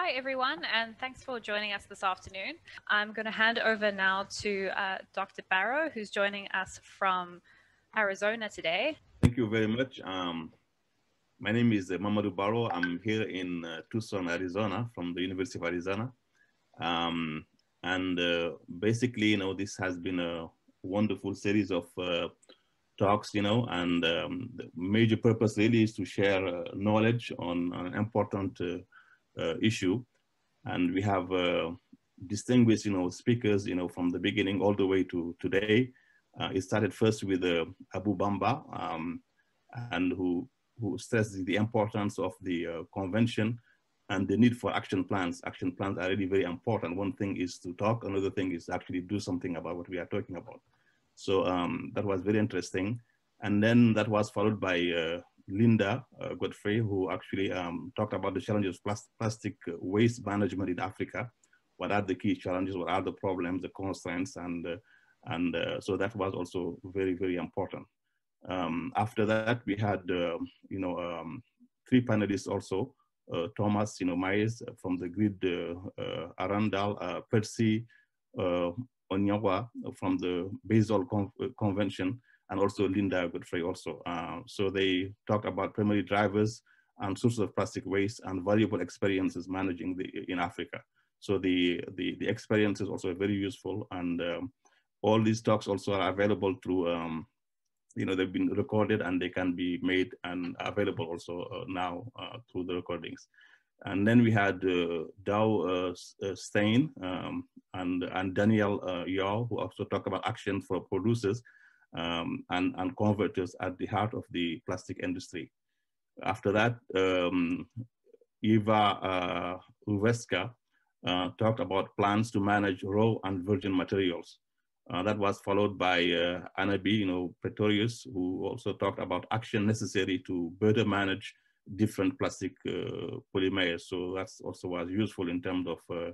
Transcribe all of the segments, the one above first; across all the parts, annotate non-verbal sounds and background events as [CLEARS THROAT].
Hi, everyone, and thanks for joining us this afternoon. I'm going to hand over now to uh, Dr. Baro, who's joining us from Arizona today. Thank you very much. Um, my name is uh, Mamadou Baro. I'm here in uh, Tucson, Arizona, from the University of Arizona. Um, and uh, basically, you know, this has been a wonderful series of uh, talks, you know, and um, the major purpose really is to share uh, knowledge on, on, an important issue. And we have uh, distinguished, you know, speakers, you know, from the beginning all the way to today. Uh, it started first with Abou Bamba, um, and who, who stressed the importance of the convention and the need for action plans. Action plans are really very important. One thing is to talk, another thing is actually do something about what we are talking about. So um, that was very interesting. And then that was followed by uh, Linda uh, Godfrey, who actually um, talked about the challenges of plas plastic waste management in Africa. What are the key challenges? What are the problems, the constraints? And, uh, and uh, so that was also very, very important. Um, after that, we had, uh, you know, um, three panelists also, uh, Thomas, you know, Myers from the grid, uh, Arendal, Percy Onianwa from the Basel Con Convention, and also Linda Godfrey also. Uh, so they talk about primary drivers and sources of plastic waste and valuable experiences managing the in Africa. So the, the, the experience is also very useful and um, all these talks also are available through, um, you know, they've been recorded and they can be made and available also uh, now uh, through the recordings. And then we had uh, Dow uh, uh, Stein um, and, and Daniel uh, Yaw, who also talk about action for producers um, and, and converters at the heart of the plastic industry. After that, um, Eva uh, Uveska uh, talked about plans to manage raw and virgin materials. Uh, that was followed by uh, Anna B, you know, Pretorius, who also talked about action necessary to better manage different plastic uh, polymers. So that's also was useful in terms of uh,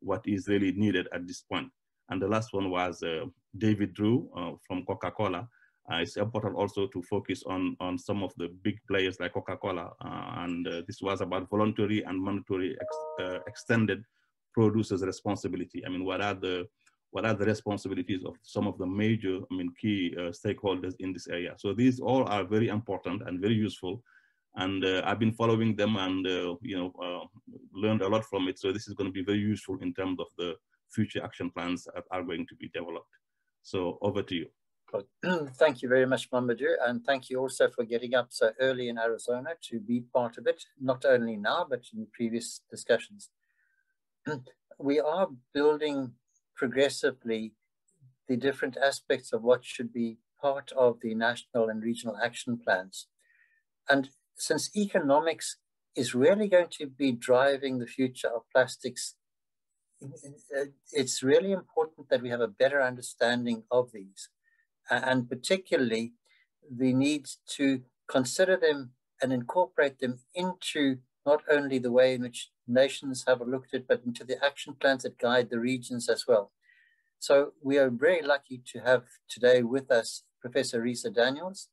what is really needed at this point. And the last one was uh, David Drew uh, from Coca-Cola. Uh, it's important also to focus on, on some of the big players like Coca-Cola. and this was about voluntary and mandatory ex extended producers' responsibility. I mean, what are the what are the responsibilities of some of the major, I mean, key uh, stakeholders in this area. So these all are very important and very useful. And uh, I've been following them and, uh, you know, learned a lot from it. So this is going to be very useful in terms of the future action plans that are going to be developed. So over to you. [CLEARS THROAT] Thank you very much, Mamadou, and thank you also for getting up so early in Arizona to be part of it, not only now, but in previous discussions. [CLEARS THROAT] we are building progressively the different aspects of what should be part of the national and regional action plans. And since economics is really going to be driving the future of plastics Uh, it's really important that we have a better understanding of these, and particularly the need to consider them and incorporate them into not only the way in which nations have looked at, but into the action plans that guide the regions as well. So we are very lucky to have today with us Professor Reza Daniels,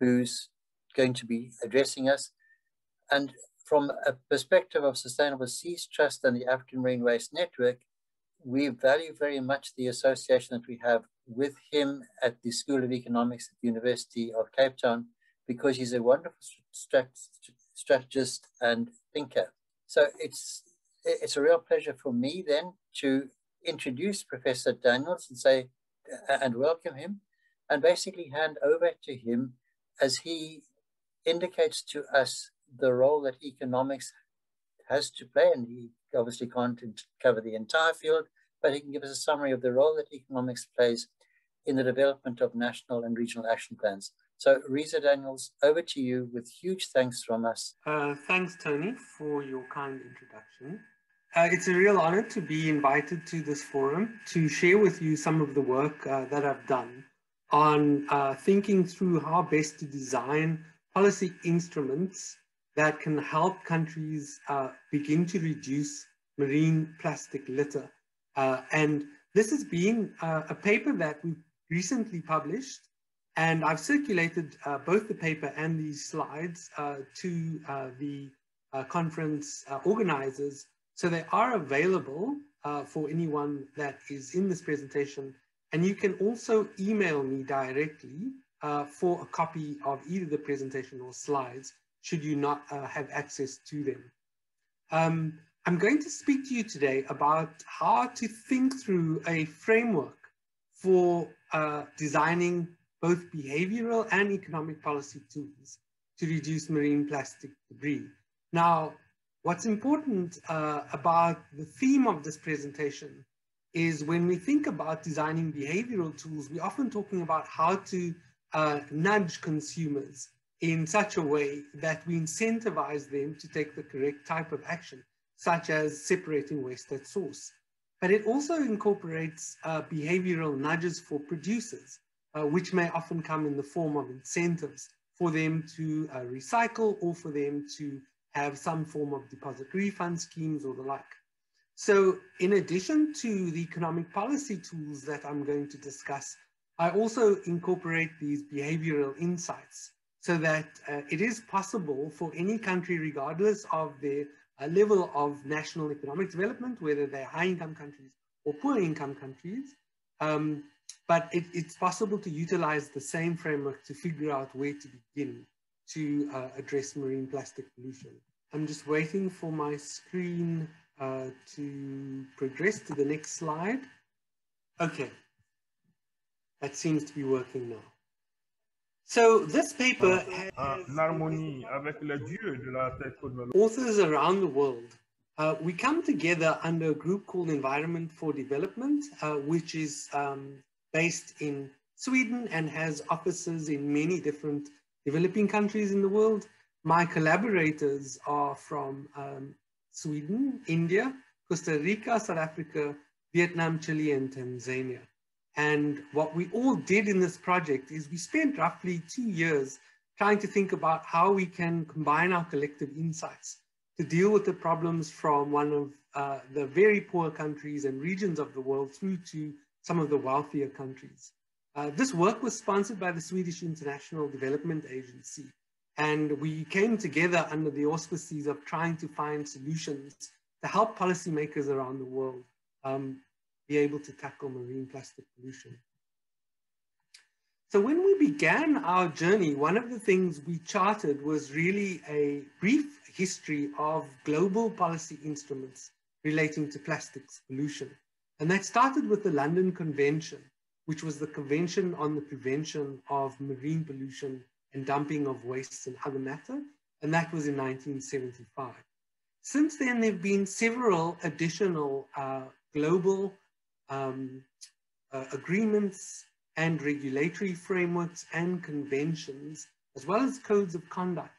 who's going to be addressing us. And from a perspective of Sustainable Seas Trust and the African Marine Waste Network, we value very much the association that we have with him at the School of Economics at the University of Cape Town because he's a wonderful strategist and thinker. So it's it's a real pleasure for me then to introduce Professor Daniels and say uh, and welcome him and basically hand over to him as he indicates to us the role that economics has to play. And he obviously can't cover the entire field, but he can give us a summary of the role that economics plays in the development of national and regional action plans. So, Reza Daniels, over to you with huge thanks from us. Uh, thanks, Tony, for your kind introduction. Uh, it's a real honor to be invited to this forum to share with you some of the work uh, that I've done on uh, thinking through how best to design policy instruments that can help countries uh, begin to reduce marine plastic litter. Uh, and this has been uh, a paper that we recently published, and I've circulated uh, both the paper and these slides uh, to uh, the conference organizers So they are available for anyone that is in this presentation. And you can also email me directly for a copy of either the presentation or slides, should you not uh, have access to them. Um, I'm going to speak to you today about how to think through a framework for uh, designing both behavioral and economic policy tools to reduce marine plastic debris. Now, what's important uh, about the theme of this presentation is when we think about designing behavioral tools, we're often talking about how to uh, nudge consumers in such a way that we incentivize them to take the correct type of action, such as separating waste at source. But it also incorporates uh, behavioral nudges for producers, uh, which may often come in the form of incentives for them to uh, recycle or for them to have some form of deposit refund schemes or the like. So in addition to the economic policy tools that I'm going to discuss, I also incorporate these behavioral insights so that uh, it is possible for any country, regardless of their uh, level of national economic development, whether they're high income countries or poor income countries, um, but it, it's possible to utilize the same framework to figure out where to begin to uh, address marine plastic pollution. I'm just waiting for my screen uh, to progress to the next slide. Okay, that seems to be working now. So this paper has authors around the world. Uh, we come together under a group called Environment for Development, uh, which is um, based in Sweden and has offices in many different developing countries in the world. My collaborators are from um, Sweden, India, Costa Rica, South Africa, Vietnam, Chile, and Tanzania. And what we all did in this project is we spent roughly two years trying to think about how we can combine our collective insights to deal with the problems from one of uh, the very poor countries and regions of the world through to some of the wealthier countries. Uh, this work was sponsored by the Swedish International Development Agency, and we came together under the auspices of trying to find solutions to help policymakers around the world um, be able to tackle marine plastic pollution. So when we began our journey, one of the things we charted was really a brief history of global policy instruments relating to plastics pollution. And that started with the London Convention, which was the Convention on the Prevention of Marine Pollution and Dumping of Wastes and Other Matter, and that was in 1975. Since then, there have been several additional uh, global um, uh, agreements and regulatory frameworks and conventions, as well as codes of conduct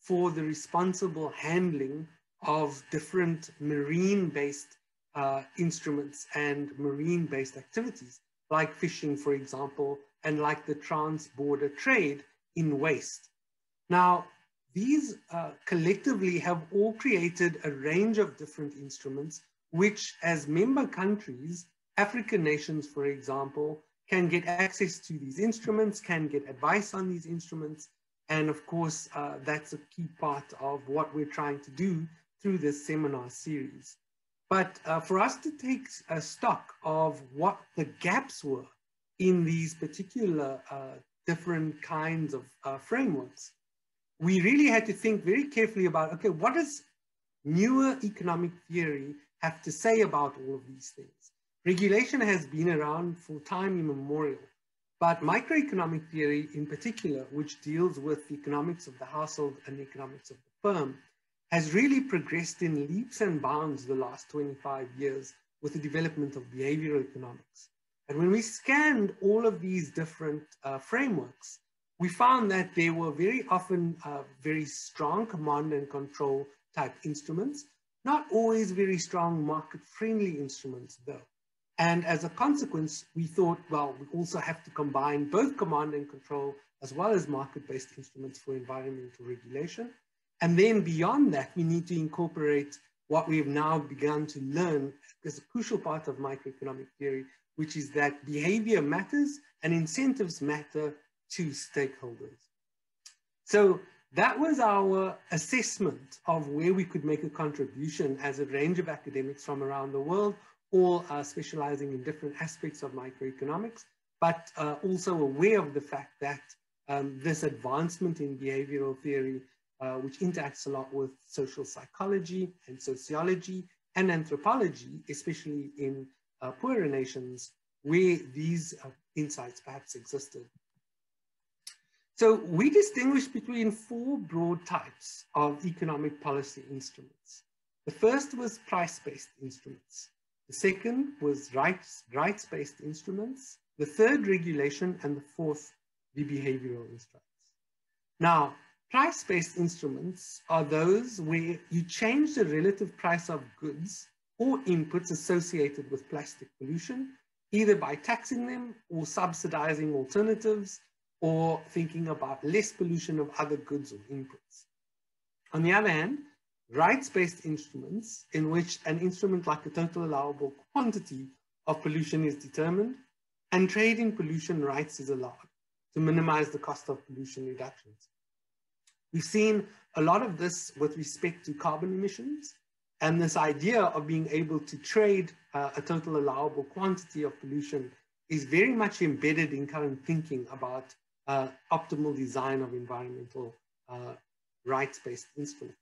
for the responsible handling of different marine-based uh, instruments and marine-based activities, like fishing, for example, and like the trans-border trade in waste. Now, these uh, collectively have all created a range of different instruments, which as member countries African nations, for example, can get access to these instruments, can get advice on these instruments. And of course, uh, that's a key part of what we're trying to do through this seminar series. But uh, for us to take a stock of what the gaps were in these particular uh, different kinds of uh, frameworks, we really had to think very carefully about, okay, what does newer economic theory have to say about all of these things? Regulation has been around for time immemorial, but microeconomic theory in particular, which deals with the economics of the household and the economics of the firm, has really progressed in leaps and bounds the last 25 years with the development of behavioral economics. And when we scanned all of these different uh, frameworks, we found that there were very often uh, very strong command and control type instruments, not always very strong market friendly instruments though. And as a consequence, we thought, well, we also have to combine both command and control as well as market-based instruments for environmental regulation. And then beyond that, we need to incorporate what we've now begun to learn as a crucial part of microeconomic theory, which is that behavior matters and incentives matter to stakeholders. So that was our assessment of where we could make a contribution as a range of academics from around the world, all uh, specializing in different aspects of microeconomics, but uh, also aware of the fact that um, this advancement in behavioral theory, uh, which interacts a lot with social psychology and sociology and anthropology, especially in uh, poorer nations, where these uh, insights perhaps existed. So we distinguish between four broad types of economic policy instruments. The first was price-based instruments. The second was rights, rights-based instruments. The third, regulation. And the fourth, the behavioral instruments. Now, price-based instruments are those where you change the relative price of goods or inputs associated with plastic pollution, either by taxing them or subsidizing alternatives or thinking about less pollution of other goods or inputs. On the other hand, rights-based instruments in which an instrument like a total allowable quantity of pollution is determined and trade in pollution rights is allowed to minimize the cost of pollution reductions. We've seen a lot of this with respect to carbon emissions and this idea of being able to trade uh, a total allowable quantity of pollution is very much embedded in current thinking about uh, optimal design of environmental uh, rights-based instruments.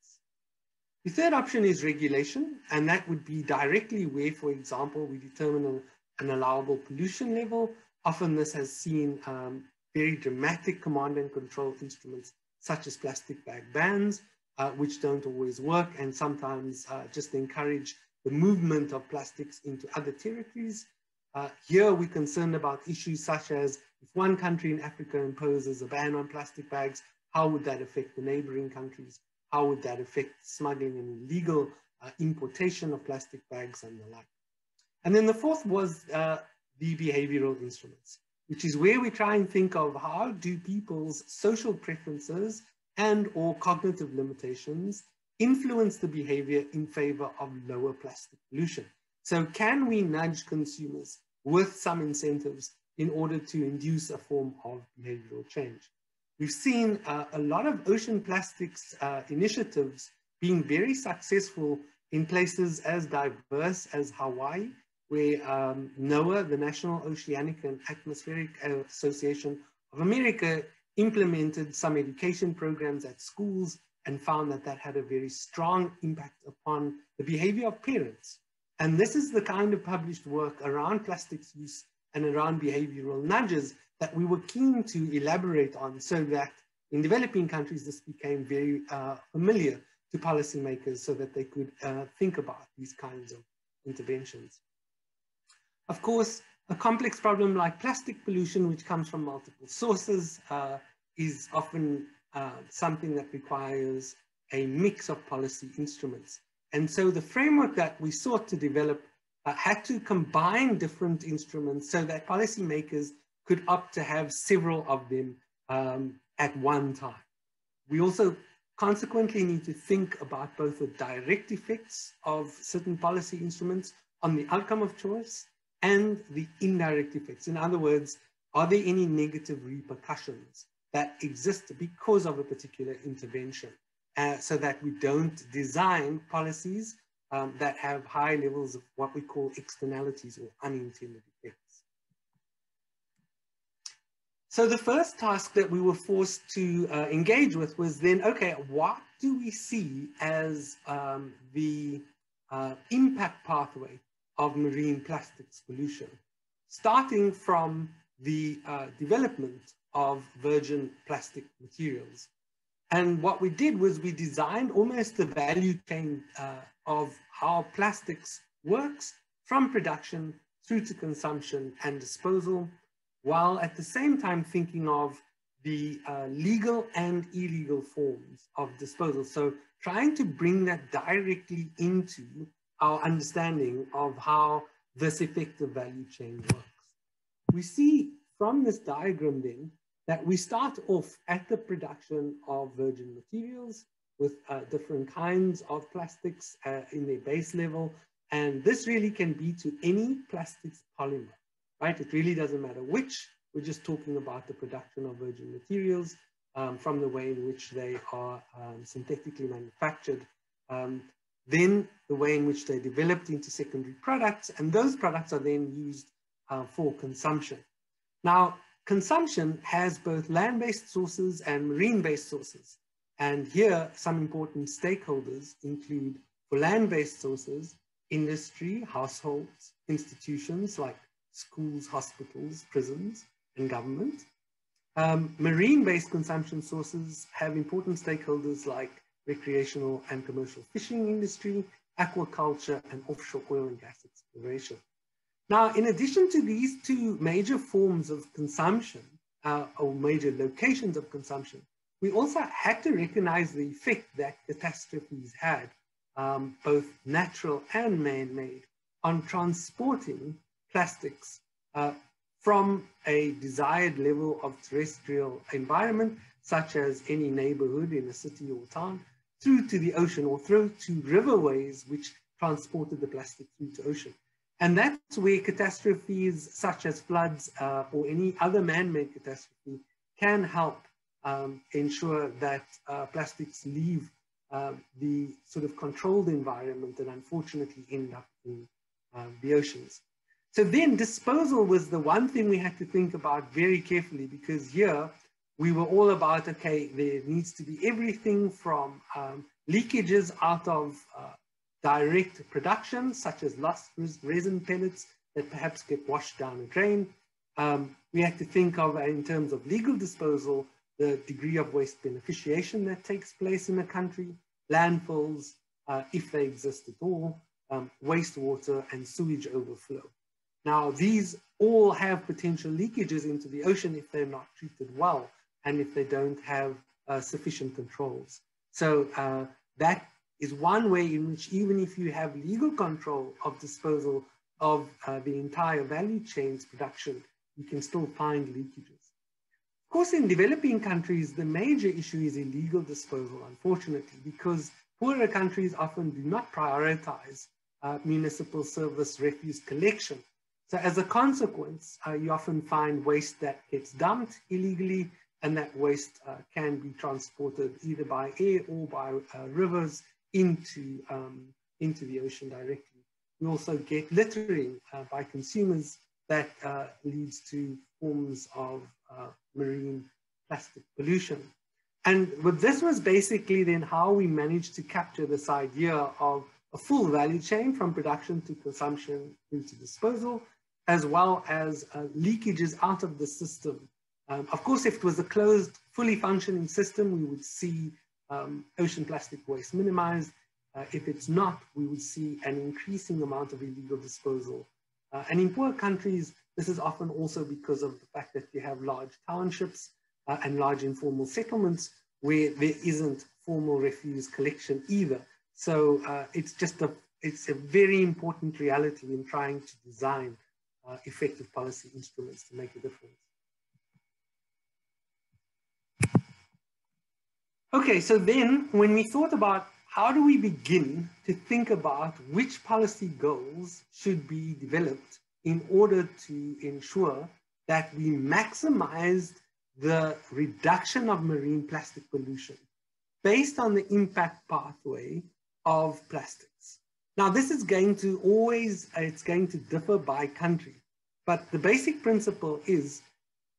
The third option is regulation, and that would be directly where, for example, we determine a, an allowable pollution level. Often this has seen um, very dramatic command and control instruments, such as plastic bag bans, uh, which don't always work and sometimes uh, just encourage the movement of plastics into other territories. Uh, here we're concerned about issues such as if one country in Africa imposes a ban on plastic bags, how would that affect the neighboring countries? How would that affect smuggling and illegal uh, importation of plastic bags and the like? And then the fourth was uh, the behavioral instruments, which is where we try and think of how do people's social preferences and or cognitive limitations influence the behavior in favor of lower plastic pollution. So can we nudge consumers with some incentives in order to induce a form of behavioral change. We've seen uh, a lot of ocean plastics uh, initiatives being very successful in places as diverse as Hawaii, where um, NOAA, the National Oceanic and Atmospheric Association of America, implemented some education programs at schools and found that that had a very strong impact upon the behavior of parents. And this is the kind of published work around plastics use and around behavioral nudges that we were keen to elaborate on so that in developing countries, this became very uh, familiar to policymakers so that they could uh, think about these kinds of interventions. Of course, a complex problem like plastic pollution, which comes from multiple sources, uh, is often uh, something that requires a mix of policy instruments. And so the framework that we sought to develop uh, had to combine different instruments so that policymakers could opt to have several of them um, at one time. We also consequently need to think about both the direct effects of certain policy instruments on the outcome of choice and the indirect effects. In other words, are there any negative repercussions that exist because of a particular intervention uh, so that we don't design policies um, that have high levels of what we call externalities or unintended effects. So the first task that we were forced to uh, engage with was then, okay, what do we see as um, the uh, impact pathway of marine plastics pollution, starting from the uh, development of virgin plastic materials. And what we did was we designed almost the value chain uh, of how plastics works from production through to consumption and disposal, while at the same time thinking of the uh, legal and illegal forms of disposal. So trying to bring that directly into our understanding of how this effective value chain works. We see from this diagram then that we start off at the production of virgin materials with uh, different kinds of plastics uh, in their base level. And this really can be to any plastics polymer, right? It really doesn't matter which, we're just talking about the production of virgin materials. um, from the way in which they are um, synthetically manufactured, um, then the way in which they're developed into secondary products, and those products are then used uh, for consumption. Now, consumption has both land-based sources and marine-based sources. And here, some important stakeholders include for land-based sources, industry, households, institutions like schools, hospitals, prisons, and government. Um, Marine-based consumption sources have important stakeholders like recreational and commercial fishing industry, aquaculture, and offshore oil and gas exploration. Now, in addition to these two major forms of consumption, uh, or major locations of consumption, we also had to recognize the effect that catastrophes had, um, both natural and man-made, on transporting plastics uh, from a desired level of terrestrial environment, such as any neighborhood in a city or town, through to the ocean or through to riverways which transported the plastic through to ocean. And that's where catastrophes such as floods uh, or any other man-made catastrophe can help um, ensure that uh, plastics leave uh, the sort of controlled environment and unfortunately end up in um, the oceans. So then disposal was the one thing we had to think about very carefully because here we were all about, okay, there needs to be everything from um, leakages out of uh, direct production, such as lost resin pellets that perhaps get washed down a drain. Um, we had to think of, uh, in terms of legal disposal, the degree of waste beneficiation that takes place in a country, landfills, uh, if they exist at all, um, wastewater and sewage overflow. Now, these all have potential leakages into the ocean if they're not treated well and if they don't have uh, sufficient controls. So uh, that is one way in which even if you have legal control of disposal of uh, the entire value chain's production, you can still find leakages. Of course, in developing countries, the major issue is illegal disposal, unfortunately, because poorer countries often do not prioritize uh, municipal service refuse collection so as a consequence, uh, you often find waste that gets dumped illegally and that waste uh, can be transported either by air or by uh, rivers into, um, into the ocean directly. We also get littering uh, by consumers that uh, leads to forms of uh, marine plastic pollution. And this was basically then how we managed to capture this idea of a full value chain from production to consumption into disposal as well as uh, leakages out of the system. Um, of course, if it was a closed, fully functioning system, we would see um, ocean plastic waste minimized. Uh, if it's not, we would see an increasing amount of illegal disposal. Uh, and in poor countries, this is often also because of the fact that you have large townships uh, and large informal settlements where there isn't formal refuse collection either. So uh, it's just a, it's a very important reality in trying to design uh, effective policy instruments to make a difference. Okay, so then when we thought about how do we begin to think about which policy goals should be developed in order to ensure that we maximize the reduction of marine plastic pollution based on the impact pathway of plastics. Now, this is going to always, it's going to differ by country. But the basic principle is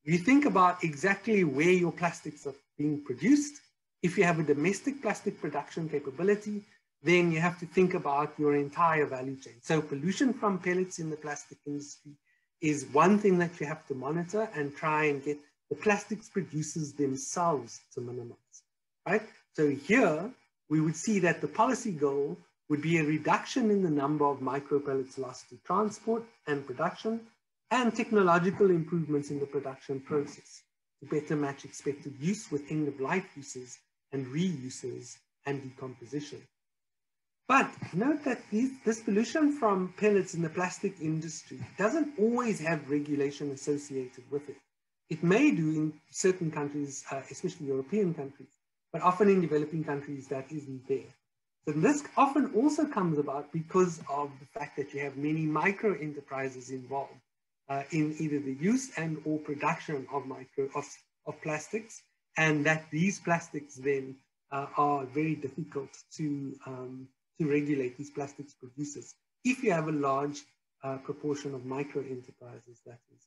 you think about exactly where your plastics are being produced. If you have a domestic plastic production capability, then you have to think about your entire value chain. So pollution from pellets in the plastic industry is one thing that you have to monitor and try and get the plastics producers themselves to minimize, right? So here we would see that the policy goal would be a reduction in the number of micropellets lost to transport and production and technological improvements in the production process to better match expected use with end-of-life uses and reuses and decomposition. But note that these, this pollution from pellets in the plastic industry doesn't always have regulation associated with it. It may do in certain countries, uh, especially European countries, but often in developing countries that isn't there. So this often also comes about because of the fact that you have many micro enterprises involved uh, in either the use and or production of micro of, of plastics and that these plastics then uh, are very difficult to, um, to regulate, these plastics producers, if you have a large uh, proportion of micro enterprises, that is.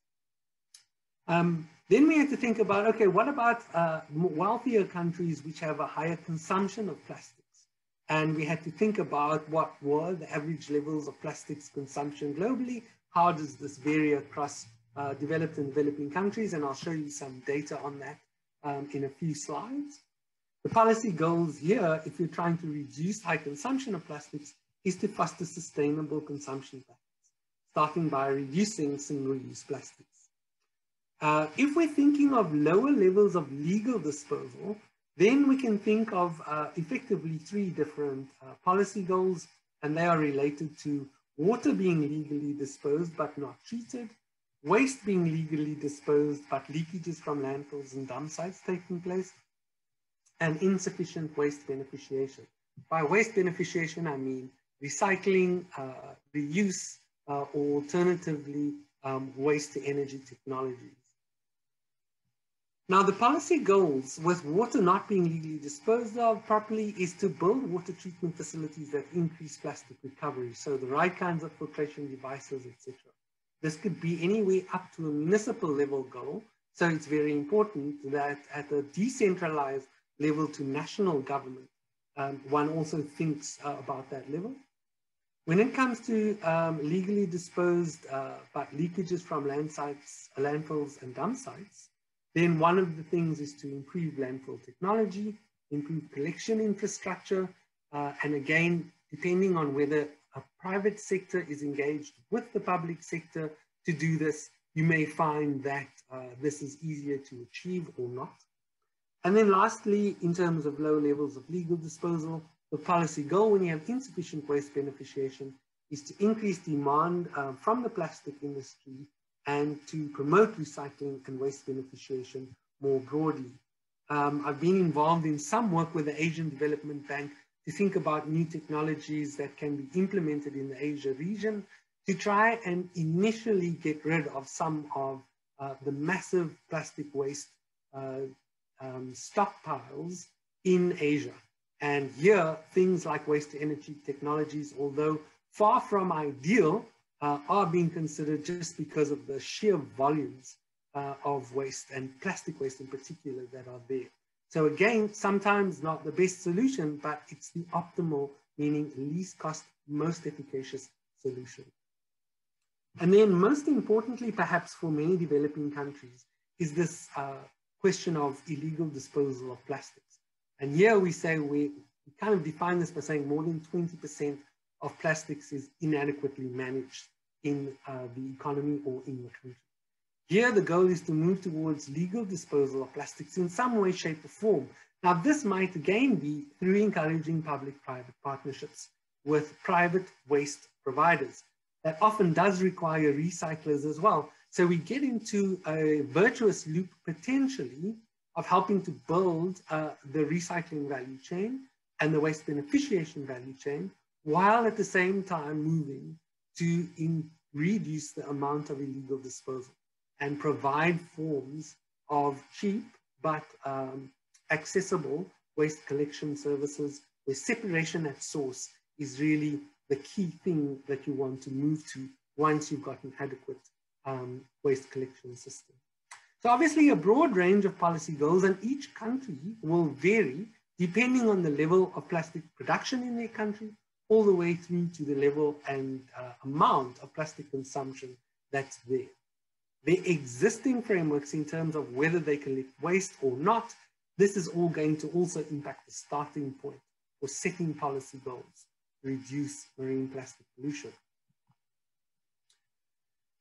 Um, then we have to think about, okay, what about uh, wealthier countries which have a higher consumption of plastics? And we had to think about what were the average levels of plastics consumption globally. How does this vary across uh, developed and developing countries? And I'll show you some data on that um, in a few slides. The policy goals here, if you're trying to reduce high consumption of plastics, is to foster sustainable consumption patterns, starting by reducing single-use plastics. Uh, if we're thinking of lower levels of legal disposal, then we can think of uh, effectively three different uh, policy goals, and they are related to water being legally disposed but not treated, waste being legally disposed but leakages from landfills and dump sites taking place, and insufficient waste beneficiation. By waste beneficiation, I mean recycling, uh, reuse, uh, or alternatively, um, waste to energy technologies. Now, the policy goals with water not being legally disposed of properly is to build water treatment facilities that increase plastic recovery. So the right kinds of filtration devices, etc. This could be anywhere up to a municipal level goal. So it's very important that at a decentralized level to national government, um, one also thinks uh, about that level. When it comes to um, legally disposed uh, but leakages from land sites, landfills and dump sites, then one of the things is to improve landfill technology, improve collection infrastructure, uh, and again, depending on whether a private sector is engaged with the public sector to do this, you may find that uh, this is easier to achieve or not. And then lastly, in terms of low levels of legal disposal, the policy goal when you have insufficient waste beneficiation is to increase demand uh, from the plastic industry and to promote recycling and waste beneficiation more broadly. Um, I've been involved in some work with the Asian Development Bank to think about new technologies that can be implemented in the Asia region to try and initially get rid of some of uh, the massive plastic waste uh, um, stockpiles in Asia. And here, things like waste to energy technologies, although far from ideal, uh, are being considered just because of the sheer volumes uh, of waste and plastic waste in particular that are there. So again, sometimes not the best solution, but it's the optimal, meaning least cost, most efficacious solution. And then most importantly, perhaps for many developing countries, is this uh, question of illegal disposal of plastics. And here we say we, we kind of define this by saying more than 20% of plastics is inadequately managed in uh, the economy or in the country. Here, the goal is to move towards legal disposal of plastics in some way, shape, or form. Now, this might again be through encouraging public-private partnerships with private waste providers. That often does require recyclers as well. So we get into a virtuous loop potentially of helping to build uh, the recycling value chain and the waste beneficiation value chain, while at the same time moving to in, reduce the amount of illegal disposal and provide forms of cheap but um, accessible waste collection services where separation at source is really the key thing that you want to move to once you've got an adequate um, waste collection system. So obviously a broad range of policy goals and each country will vary depending on the level of plastic production in their country all the way through to the level and uh, amount of plastic consumption that's there. The existing frameworks in terms of whether they collect waste or not, this is all going to also impact the starting point for setting policy goals to reduce marine plastic pollution.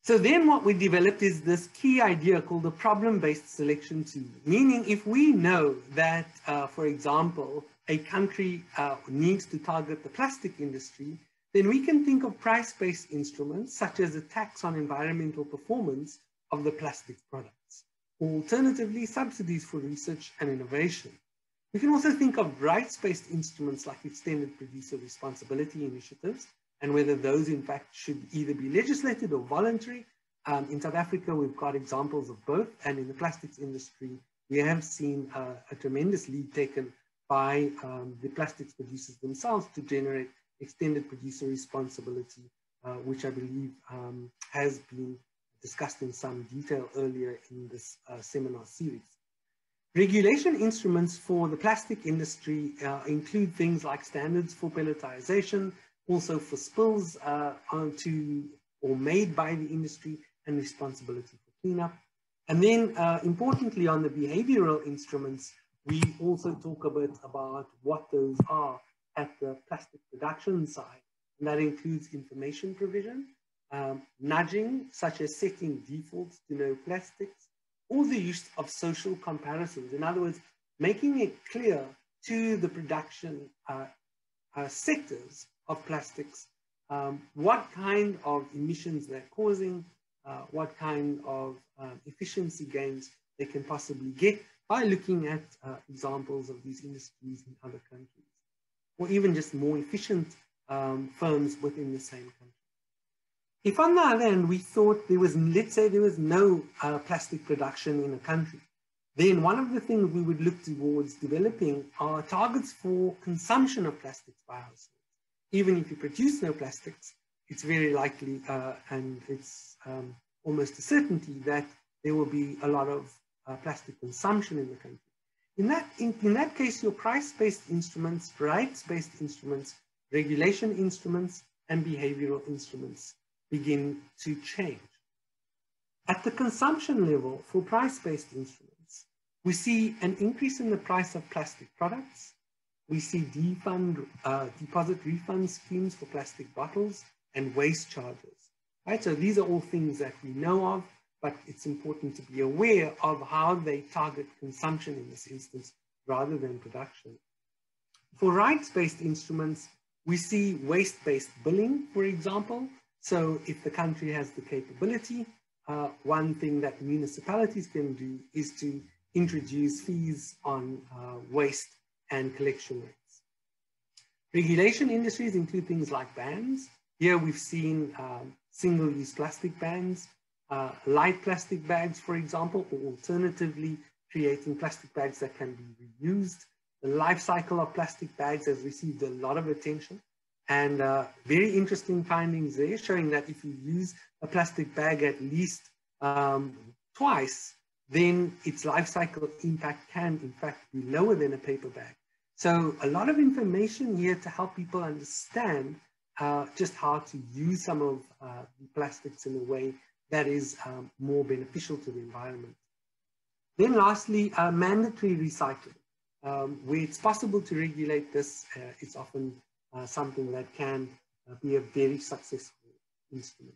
So then what we developed is this key idea called the problem-based selection tool, meaning if we know that, uh, for example, a country uh, needs to target the plastic industry, then we can think of price-based instruments such as a tax on environmental performance of the plastic products, or alternatively subsidies for research and innovation. We can also think of rights-based instruments like extended producer responsibility initiatives, and whether those in fact should either be legislated or voluntary. Um, in South Africa, we've got examples of both, and in the plastics industry, we have seen uh, a tremendous lead taken by um, the plastics producers themselves to generate extended producer responsibility, uh, which I believe um, has been discussed in some detail earlier in this uh, seminar series. Regulation instruments for the plastic industry uh, include things like standards for pelletization, also for spills uh, onto or made by the industry and responsibility for cleanup. And then uh, importantly on the behavioral instruments, we also talk a bit about what those are at the plastic production side. And that includes information provision, um, nudging, such as setting defaults to no plastics, or the use of social comparisons. In other words, making it clear to the production uh, uh, sectors of plastics um, what kind of emissions they're causing, uh, what kind of um, efficiency gains they can possibly get by looking at uh, examples of these industries in other countries, or even just more efficient um, firms within the same country. If on the other hand, we thought there was, let's say there was no uh, plastic production in a country, then one of the things we would look towards developing are targets for consumption of plastics by households. Even if you produce no plastics, it's very likely uh, and it's um, almost a certainty that there will be a lot of uh, plastic consumption in the country. In that, in, in that case, your price-based instruments, rights-based instruments, regulation instruments, and behavioral instruments begin to change. At the consumption level for price-based instruments, we see an increase in the price of plastic products. We see defund, uh, deposit refund schemes for plastic bottles and waste charges. Right? So these are all things that we know of but it's important to be aware of how they target consumption in this instance rather than production. For rights-based instruments, we see waste-based billing, for example. So if the country has the capability, uh, one thing that municipalities can do is to introduce fees on uh, waste and collection rates. Regulation industries include things like bans. Here we've seen um, single-use plastic bans, uh, light plastic bags, for example, or alternatively creating plastic bags that can be reused. The life cycle of plastic bags has received a lot of attention and uh, very interesting findings there showing that if you use a plastic bag at least um, twice, then its life cycle impact can in fact be lower than a paper bag. So a lot of information here to help people understand uh, just how to use some of uh, plastics in a way that is um, more beneficial to the environment. Then lastly, uh, mandatory recycling. Um, where it's possible to regulate this, uh, it's often uh, something that can uh, be a very successful instrument.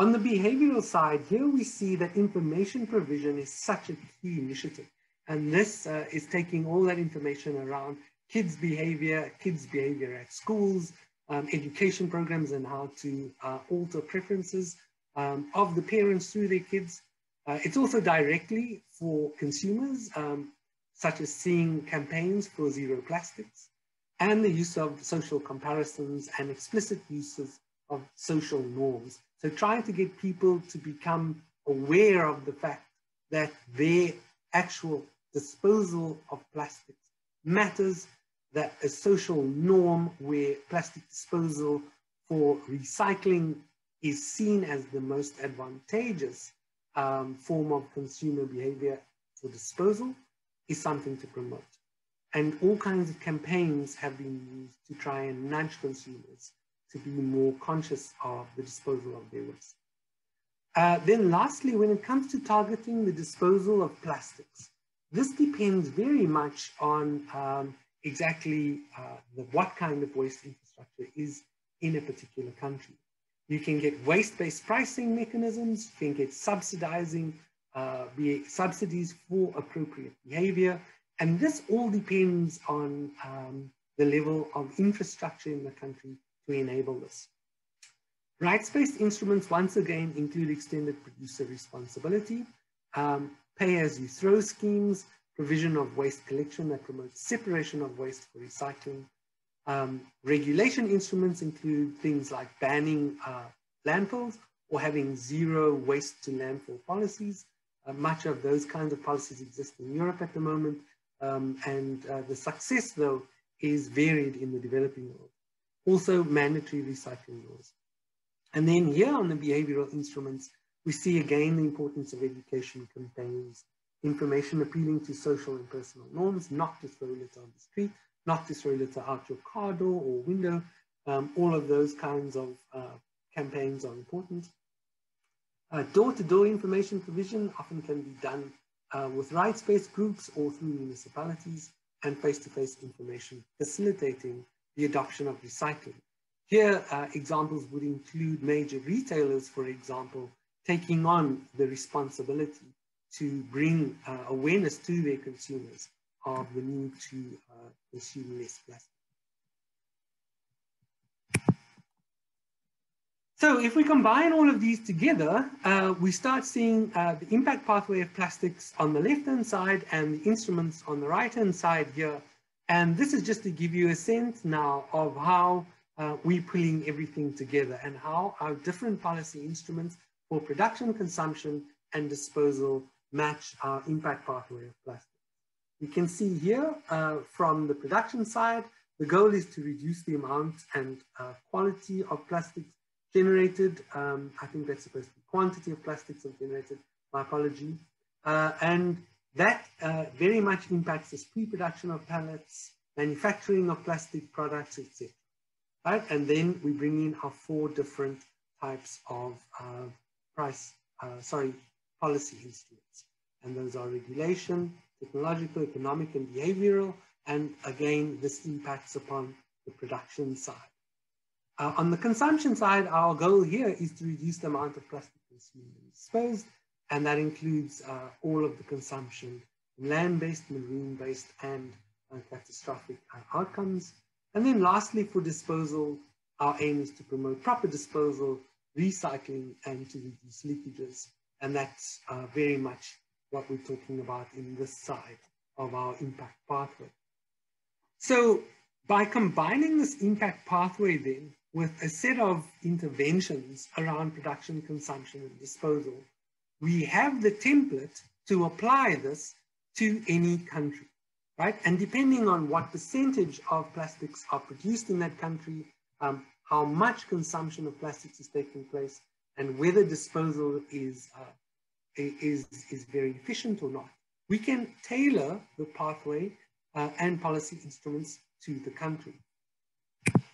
On the behavioral side, here we see that information provision is such a key initiative. And this uh, is taking all that information around kids' behavior, kids' behavior at schools, um, education programs and how to uh, alter preferences um, of the parents through their kids. Uh, it's also directly for consumers, um, such as seeing campaigns for zero plastics and the use of social comparisons and explicit uses of social norms. So trying to get people to become aware of the fact that their actual disposal of plastics matters, that a social norm where plastic disposal for recycling is seen as the most advantageous um, form of consumer behavior for disposal is something to promote. And all kinds of campaigns have been used to try and nudge consumers to be more conscious of the disposal of their waste. Uh, then lastly, when it comes to targeting the disposal of plastics, this depends very much on um, exactly uh, the, what kind of waste infrastructure is in a particular country. You can get waste-based pricing mechanisms, you can get subsidizing, uh, subsidies for appropriate behavior. And this all depends on um, the level of infrastructure in the country to enable this. Rights-based instruments, once again, include extended producer responsibility, um, pay-as-you-throw schemes, provision of waste collection that promotes separation of waste for recycling, um, regulation instruments include things like banning uh, landfills or having zero waste to landfill policies. Uh, much of those kinds of policies exist in Europe at the moment. Um, and uh, the success, though, is varied in the developing world. Also, mandatory recycling laws. And then here on the behavioral instruments, we see again the importance of education campaigns, information appealing to social and personal norms, not to throw litter on the street, not to throw litter out your car door or window. Um, all of those kinds of uh, campaigns are important. Uh, door-to-door -door information provision often can be done uh, with rights-based groups or through municipalities and face-to-face -face information facilitating the adoption of recycling. Here, uh, examples would include major retailers, for example, taking on the responsibility to bring uh, awareness to their consumers of the need to uh, consume less plastic. So if we combine all of these together, uh, we start seeing uh, the impact pathway of plastics on the left-hand side and the instruments on the right-hand side here. And this is just to give you a sense now of how uh, we're pulling everything together and how our different policy instruments for production, consumption, and disposal match our impact pathway of plastic. You can see here uh, from the production side, the goal is to reduce the amount and uh, quality of plastics generated. Um, I think that's supposed to be quantity of plastics generated, my apology. Uh, and that uh, very much impacts the pre-production of pellets, manufacturing of plastic products, etc. Right? And then we bring in our four different types of uh, price, uh, sorry, policy instruments. And those are regulation, technological, economic, and behavioral. And again, this impacts upon the production side. Uh, on the consumption side, our goal here is to reduce the amount of plastic consumed and disposed, and that includes uh, all of the consumption, land-based, marine-based, and uh, catastrophic uh, outcomes. And then lastly, for disposal, our aim is to promote proper disposal, recycling, and to reduce leakages. And that's uh, very much what we're talking about in this side of our impact pathway. So by combining this impact pathway then with a set of interventions around production, consumption, and disposal, we have the template to apply this to any country, right? And depending on what percentage of plastics are produced in that country, um, how much consumption of plastics is taking place, and whether disposal is, uh, is, is very efficient or not. We can tailor the pathway uh, and policy instruments to the country.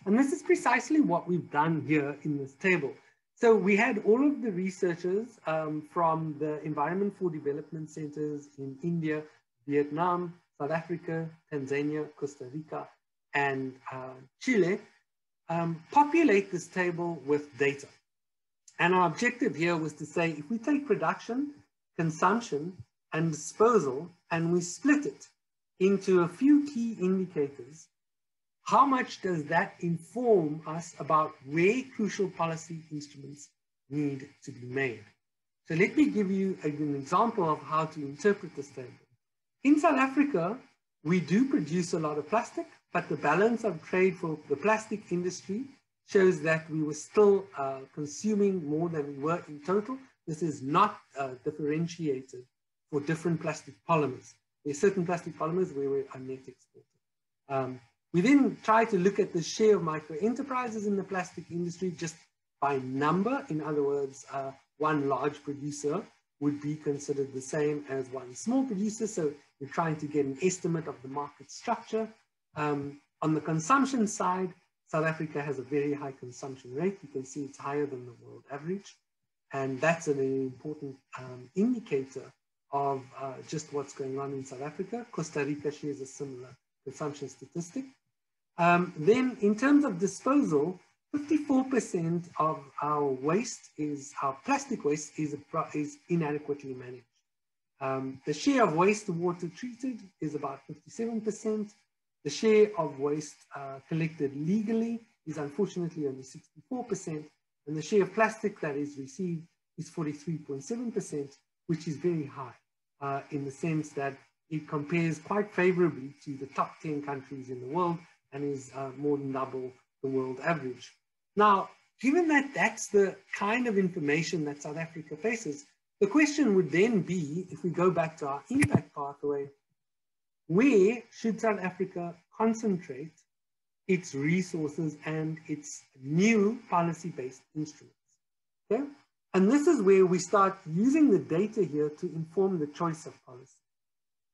And this is precisely what we've done here in this table. So we had all of the researchers um, from the Environment for Development Centers in India, Vietnam, South Africa, Tanzania, Costa Rica, and uh, Chile um, populate this table with data. And our objective here was to say, if we take production, consumption, and disposal, and we split it into a few key indicators, how much does that inform us about where crucial policy instruments need to be made? So let me give you an example of how to interpret this table. In South Africa, we do produce a lot of plastic, but the balance of trade for the plastic industry shows that we were still uh, consuming more than we were in total. This is not uh, differentiated for different plastic polymers. There are certain plastic polymers where we are net exporter. Um, we then try to look at the share of micro enterprises in the plastic industry just by number. In other words, uh, one large producer would be considered the same as one small producer. So we're trying to get an estimate of the market structure. Um, on the consumption side, South Africa has a very high consumption rate. You can see it's higher than the world average. And that's an important um, indicator of uh, just what's going on in South Africa. Costa Rica shares a similar consumption statistic. Um, then in terms of disposal, 54% of our waste is, our plastic waste is, is inadequately managed. Um, the share of wastewater treated is about 57%. The share of waste uh, collected legally is unfortunately only 64%, and the share of plastic that is received is 43.7%, which is very high uh, in the sense that it compares quite favorably to the top 10 countries in the world and is uh, more than double the world average. Now, given that that's the kind of information that South Africa faces, The question would then be, if we go back to our impact pathway, where should South Africa concentrate its resources and its new policy-based instruments? Okay? And this is where we start using the data here to inform the choice of policy.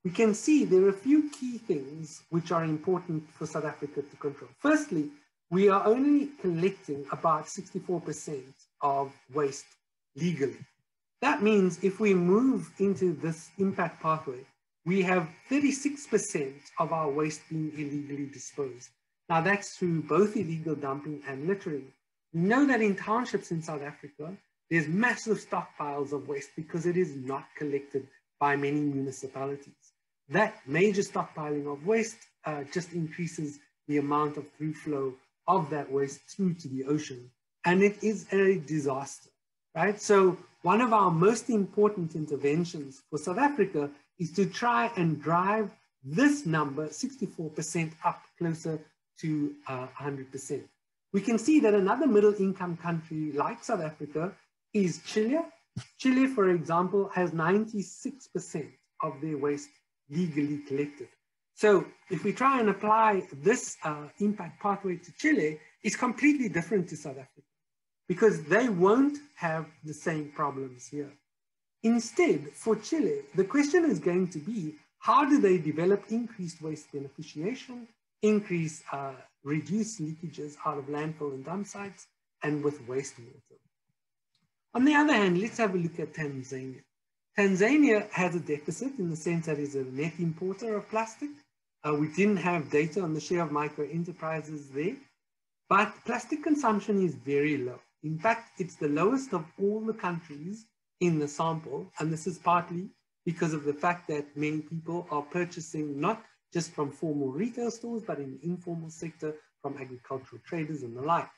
We can see there are a few key things which are important for South Africa to control. Firstly, we are only collecting about 64% of waste legally. That means if we move into this impact pathway, we have 36% of our waste being illegally disposed. Now that's through both illegal dumping and littering. We know that in townships in South Africa, there's massive stockpiles of waste because it is not collected by many municipalities. That major stockpiling of waste uh, just increases the amount of through flow of that waste through to the ocean. And it is a disaster, right? So one of our most important interventions for South Africa is to try and drive this number, 64% up closer to uh, 100%. We can see that another middle income country like South Africa is Chile. Chile, for example, has 96% of their waste legally collected. So if we try and apply this uh, impact pathway to Chile, it's completely different to South Africa because they won't have the same problems here. Instead, for Chile, the question is going to be, how do they develop increased waste beneficiation, increase, uh, reduce leakages out of landfill and dump sites, and with wastewater? On the other hand, let's have a look at Tanzania. Tanzania has a deficit in the sense that it's a net importer of plastic. Uh, we didn't have data on the share of micro enterprises there, but plastic consumption is very low. In fact, it's the lowest of all the countries in the sample, and this is partly because of the fact that many people are purchasing not just from formal retail stores, but in the informal sector from agricultural traders and the like.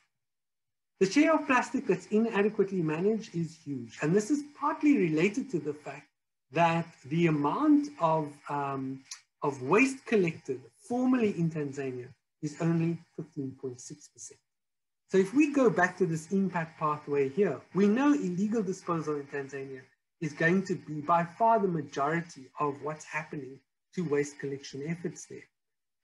The share of plastic that's inadequately managed is huge. And this is partly related to the fact that the amount of, um, of waste collected formally in Tanzania is only 15.6%. So if we go back to this impact pathway here, we know illegal disposal in Tanzania is going to be by far the majority of what's happening to waste collection efforts there.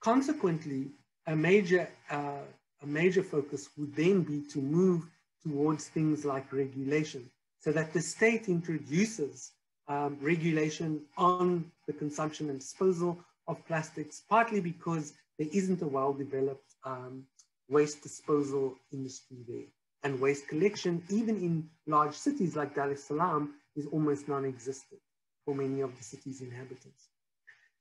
Consequently, a major uh, a major focus would then be to move towards things like regulation so that the state introduces um, regulation on the consumption and disposal of plastics, partly because there isn't a well-developed um, waste disposal industry there. And waste collection, even in large cities like Dar es Salaam, is almost non-existent for many of the city's inhabitants.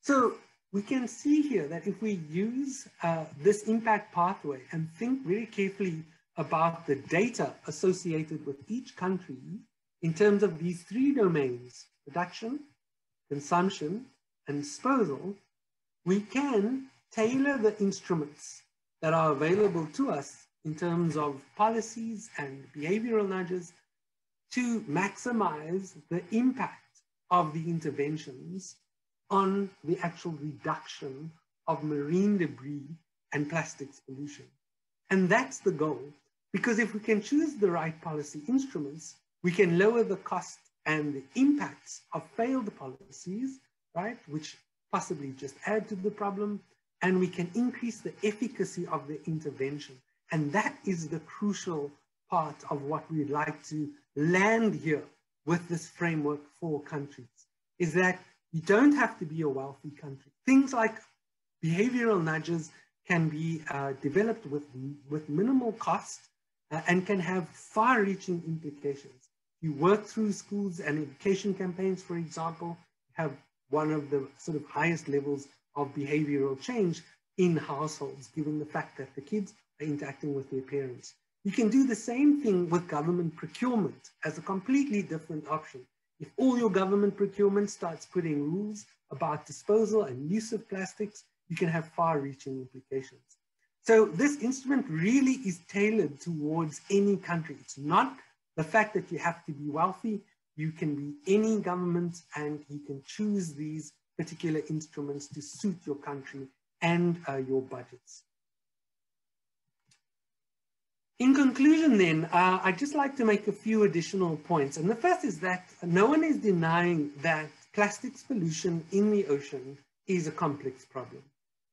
So we can see here that if we use uh, this impact pathway and think very carefully about the data associated with each country in terms of these three domains, production, consumption, and disposal, we can tailor the instruments that are available to us in terms of policies and behavioral nudges to maximize the impact of the interventions on the actual reduction of marine debris and plastics pollution. And that's the goal, because if we can choose the right policy instruments, we can lower the cost and the impacts of failed policies, right, which possibly just add to the problem, and we can increase the efficacy of the intervention. And that is the crucial part of what we'd like to land here with this framework for countries, is that you don't have to be a wealthy country. Things like behavioral nudges can be uh, developed with, with minimal cost uh, and can have far-reaching implications. You work through schools and education campaigns, for example, have one of the sort of highest levels of behavioral change in households, given the fact that the kids are interacting with their parents. You can do the same thing with government procurement as a completely different option. If all your government procurement starts putting rules about disposal and use of plastics, you can have far-reaching implications. So this instrument really is tailored towards any country. It's not the fact that you have to be wealthy. You can be any government and you can choose these particular instruments to suit your country and uh, your budgets. In conclusion then, uh, I'd just like to make a few additional points. And the first is that no one is denying that plastics pollution in the ocean is a complex problem.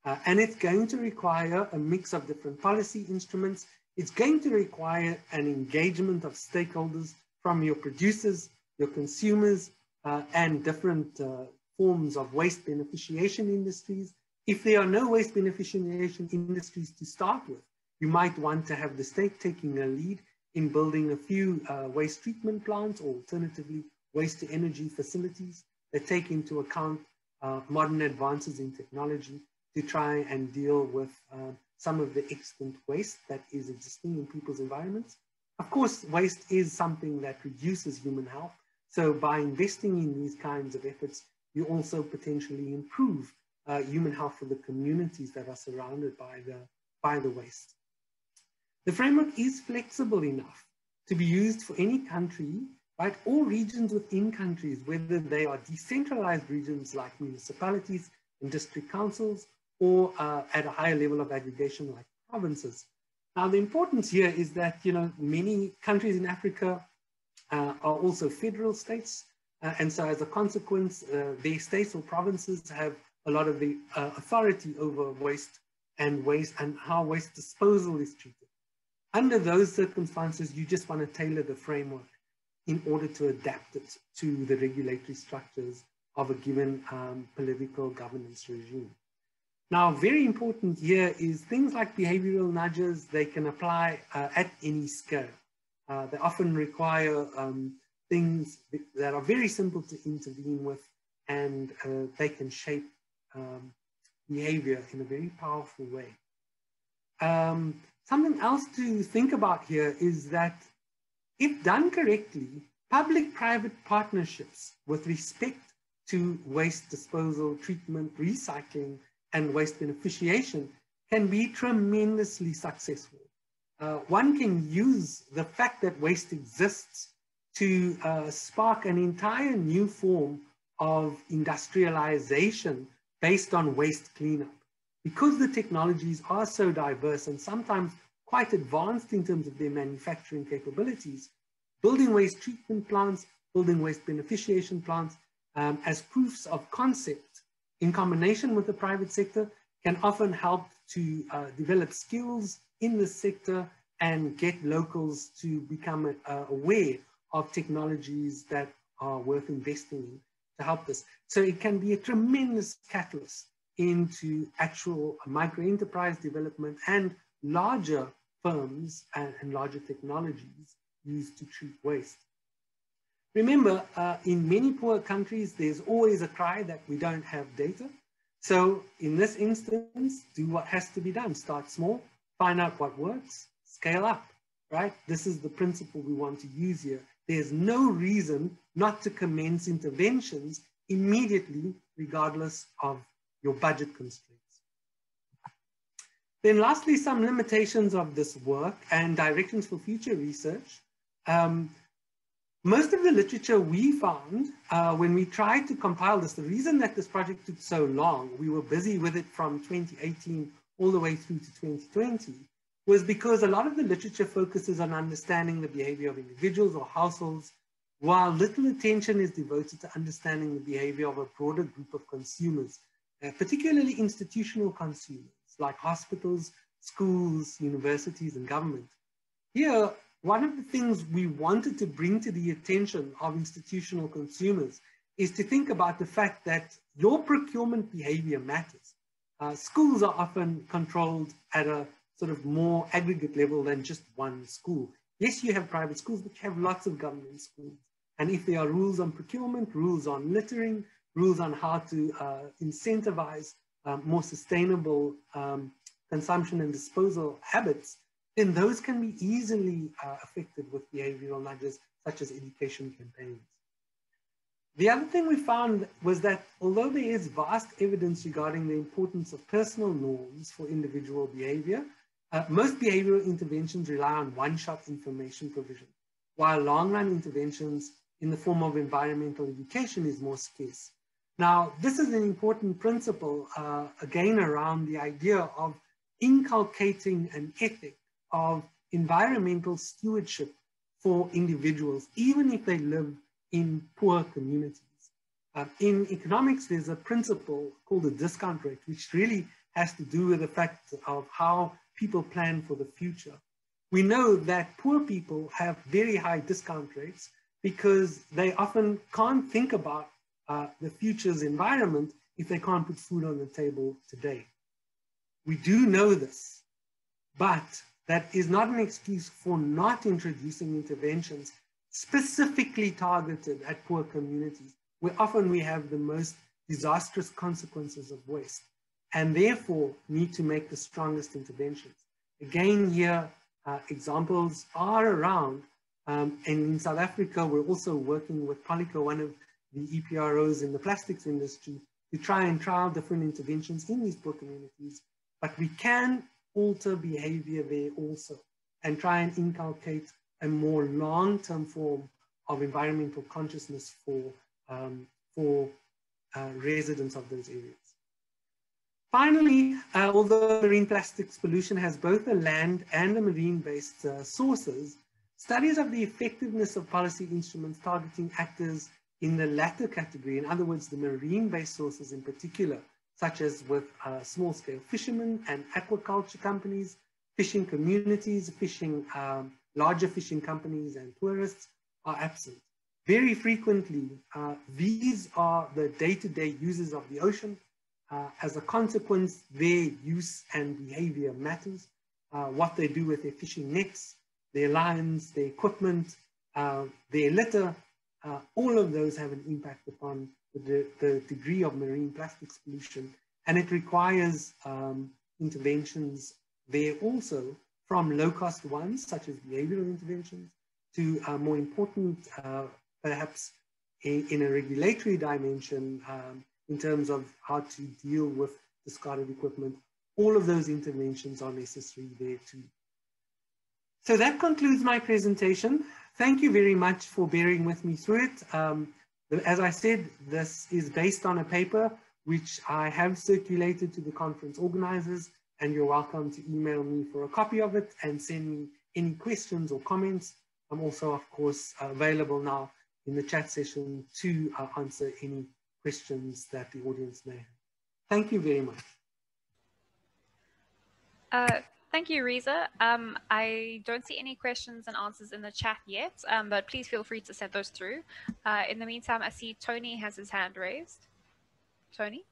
Uh, and it's going to require a mix of different policy instruments. It's going to require an engagement of stakeholders from your producers, your consumers, uh, and different uh, forms of waste beneficiation industries. If there are no waste beneficiation industries to start with, you might want to have the state taking a lead in building a few uh, waste treatment plants or alternatively waste to energy facilities that take into account uh, modern advances in technology to try and deal with uh, some of the extant waste that is existing in people's environments. Of course, waste is something that reduces human health. So by investing in these kinds of efforts, you also potentially improve uh, human health for the communities that are surrounded by the, by the waste. The framework is flexible enough to be used for any country, right? All regions within countries, whether they are decentralized regions like municipalities and district councils, or uh, at a higher level of aggregation like provinces. Now, the importance here is that, you know, many countries in Africa uh, are also federal states. Uh, and so as a consequence, uh, their states or provinces have a lot of the uh, authority over waste and waste and how waste disposal is treated. Under those circumstances, you just want to tailor the framework in order to adapt it to the regulatory structures of a given um, political governance regime. Now, very important here is things like behavioral nudges, they can apply uh, at any scale. Uh, they often require um, things that are very simple to intervene with and uh, they can shape um, behavior in a very powerful way. Um, Something else to think about here is that if done correctly, public-private partnerships with respect to waste disposal, treatment, recycling, and waste beneficiation can be tremendously successful. Uh, one can use the fact that waste exists to uh, spark an entire new form of industrialization based on waste cleanup. Because the technologies are so diverse and sometimes quite advanced in terms of their manufacturing capabilities, building waste treatment plants, building waste beneficiation plants um, as proofs of concept in combination with the private sector can often help to uh, develop skills in the sector and get locals to become uh, aware of technologies that are worth investing in to help this. So it can be a tremendous catalyst into actual micro enterprise development and larger firms and, and larger technologies used to treat waste. Remember, uh, in many poor countries, there's always a cry that we don't have data. So in this instance, do what has to be done. Start small, find out what works, scale up, right? This is the principle we want to use here. There's no reason not to commence interventions immediately, regardless of your budget constraints. Then lastly, some limitations of this work and directions for future research. Um, most of the literature we found uh, when we tried to compile this, the reason that this project took so long, we were busy with it from 2018 all the way through to 2020, was because a lot of the literature focuses on understanding the behavior of individuals or households, while little attention is devoted to understanding the behavior of a broader group of consumers uh, particularly institutional consumers like hospitals, schools, universities, and government. Here, one of the things we wanted to bring to the attention of institutional consumers is to think about the fact that your procurement behavior matters. Uh, schools are often controlled at a sort of more aggregate level than just one school. Yes, you have private schools, but you have lots of government schools. And if there are rules on procurement, rules on littering, rules on how to uh, incentivize um, more sustainable um, consumption and disposal habits, then those can be easily uh, affected with behavioral nudges such as education campaigns. The other thing we found was that although there is vast evidence regarding the importance of personal norms for individual behavior, uh, most behavioral interventions rely on one-shot information provision, while long-run interventions in the form of environmental education is more scarce. Now, this is an important principle, uh, again, around the idea of inculcating an ethic of environmental stewardship for individuals, even if they live in poor communities. Uh, in economics, there's a principle called the discount rate, which really has to do with the fact of how people plan for the future. We know that poor people have very high discount rates because they often can't think about uh, the future's environment if they can't put food on the table today. We do know this, but that is not an excuse for not introducing interventions specifically targeted at poor communities, where often we have the most disastrous consequences of waste, and therefore need to make the strongest interventions. Again, here, uh, examples are around, um, and in South Africa, we're also working with Polyco, one of the EPROs in the plastics industry, to try and trial different interventions in these poor communities. But we can alter behavior there also and try and inculcate a more long-term form of environmental consciousness for, um, for uh, residents of those areas. Finally, uh, although marine plastics pollution has both a land and a marine-based uh, sources, studies of the effectiveness of policy instruments targeting actors in the latter category, in other words, the marine-based sources in particular, such as with uh, small-scale fishermen and aquaculture companies, fishing communities, fishing, um, larger fishing companies and tourists are absent. Very frequently, uh, these are the day-to-day -day users of the ocean. Uh, as a consequence, their use and behavior matters. Uh, what they do with their fishing nets, their lines, their equipment, uh, their litter, uh, all of those have an impact upon the, the degree of marine plastics pollution, and it requires um, interventions there also from low-cost ones, such as behavioral interventions, to more important, uh, perhaps in, in, a regulatory dimension um, in terms of how to deal with discarded equipment. All of those interventions are necessary there too. So that concludes my presentation. Thank you very much for bearing with me through it. Um, as I said, this is based on a paper which I have circulated to the conference organizers, and you're welcome to email me for a copy of it and send me any questions or comments. I'm also, of course, available now in the chat session to uh, answer any questions that the audience may have. Thank you very much. Uh, Thank you, Reza. Um, I don't see any questions and answers in the chat yet, um, but please feel free to send those through. Uh, in the meantime, I see Tony has his hand raised. Tony?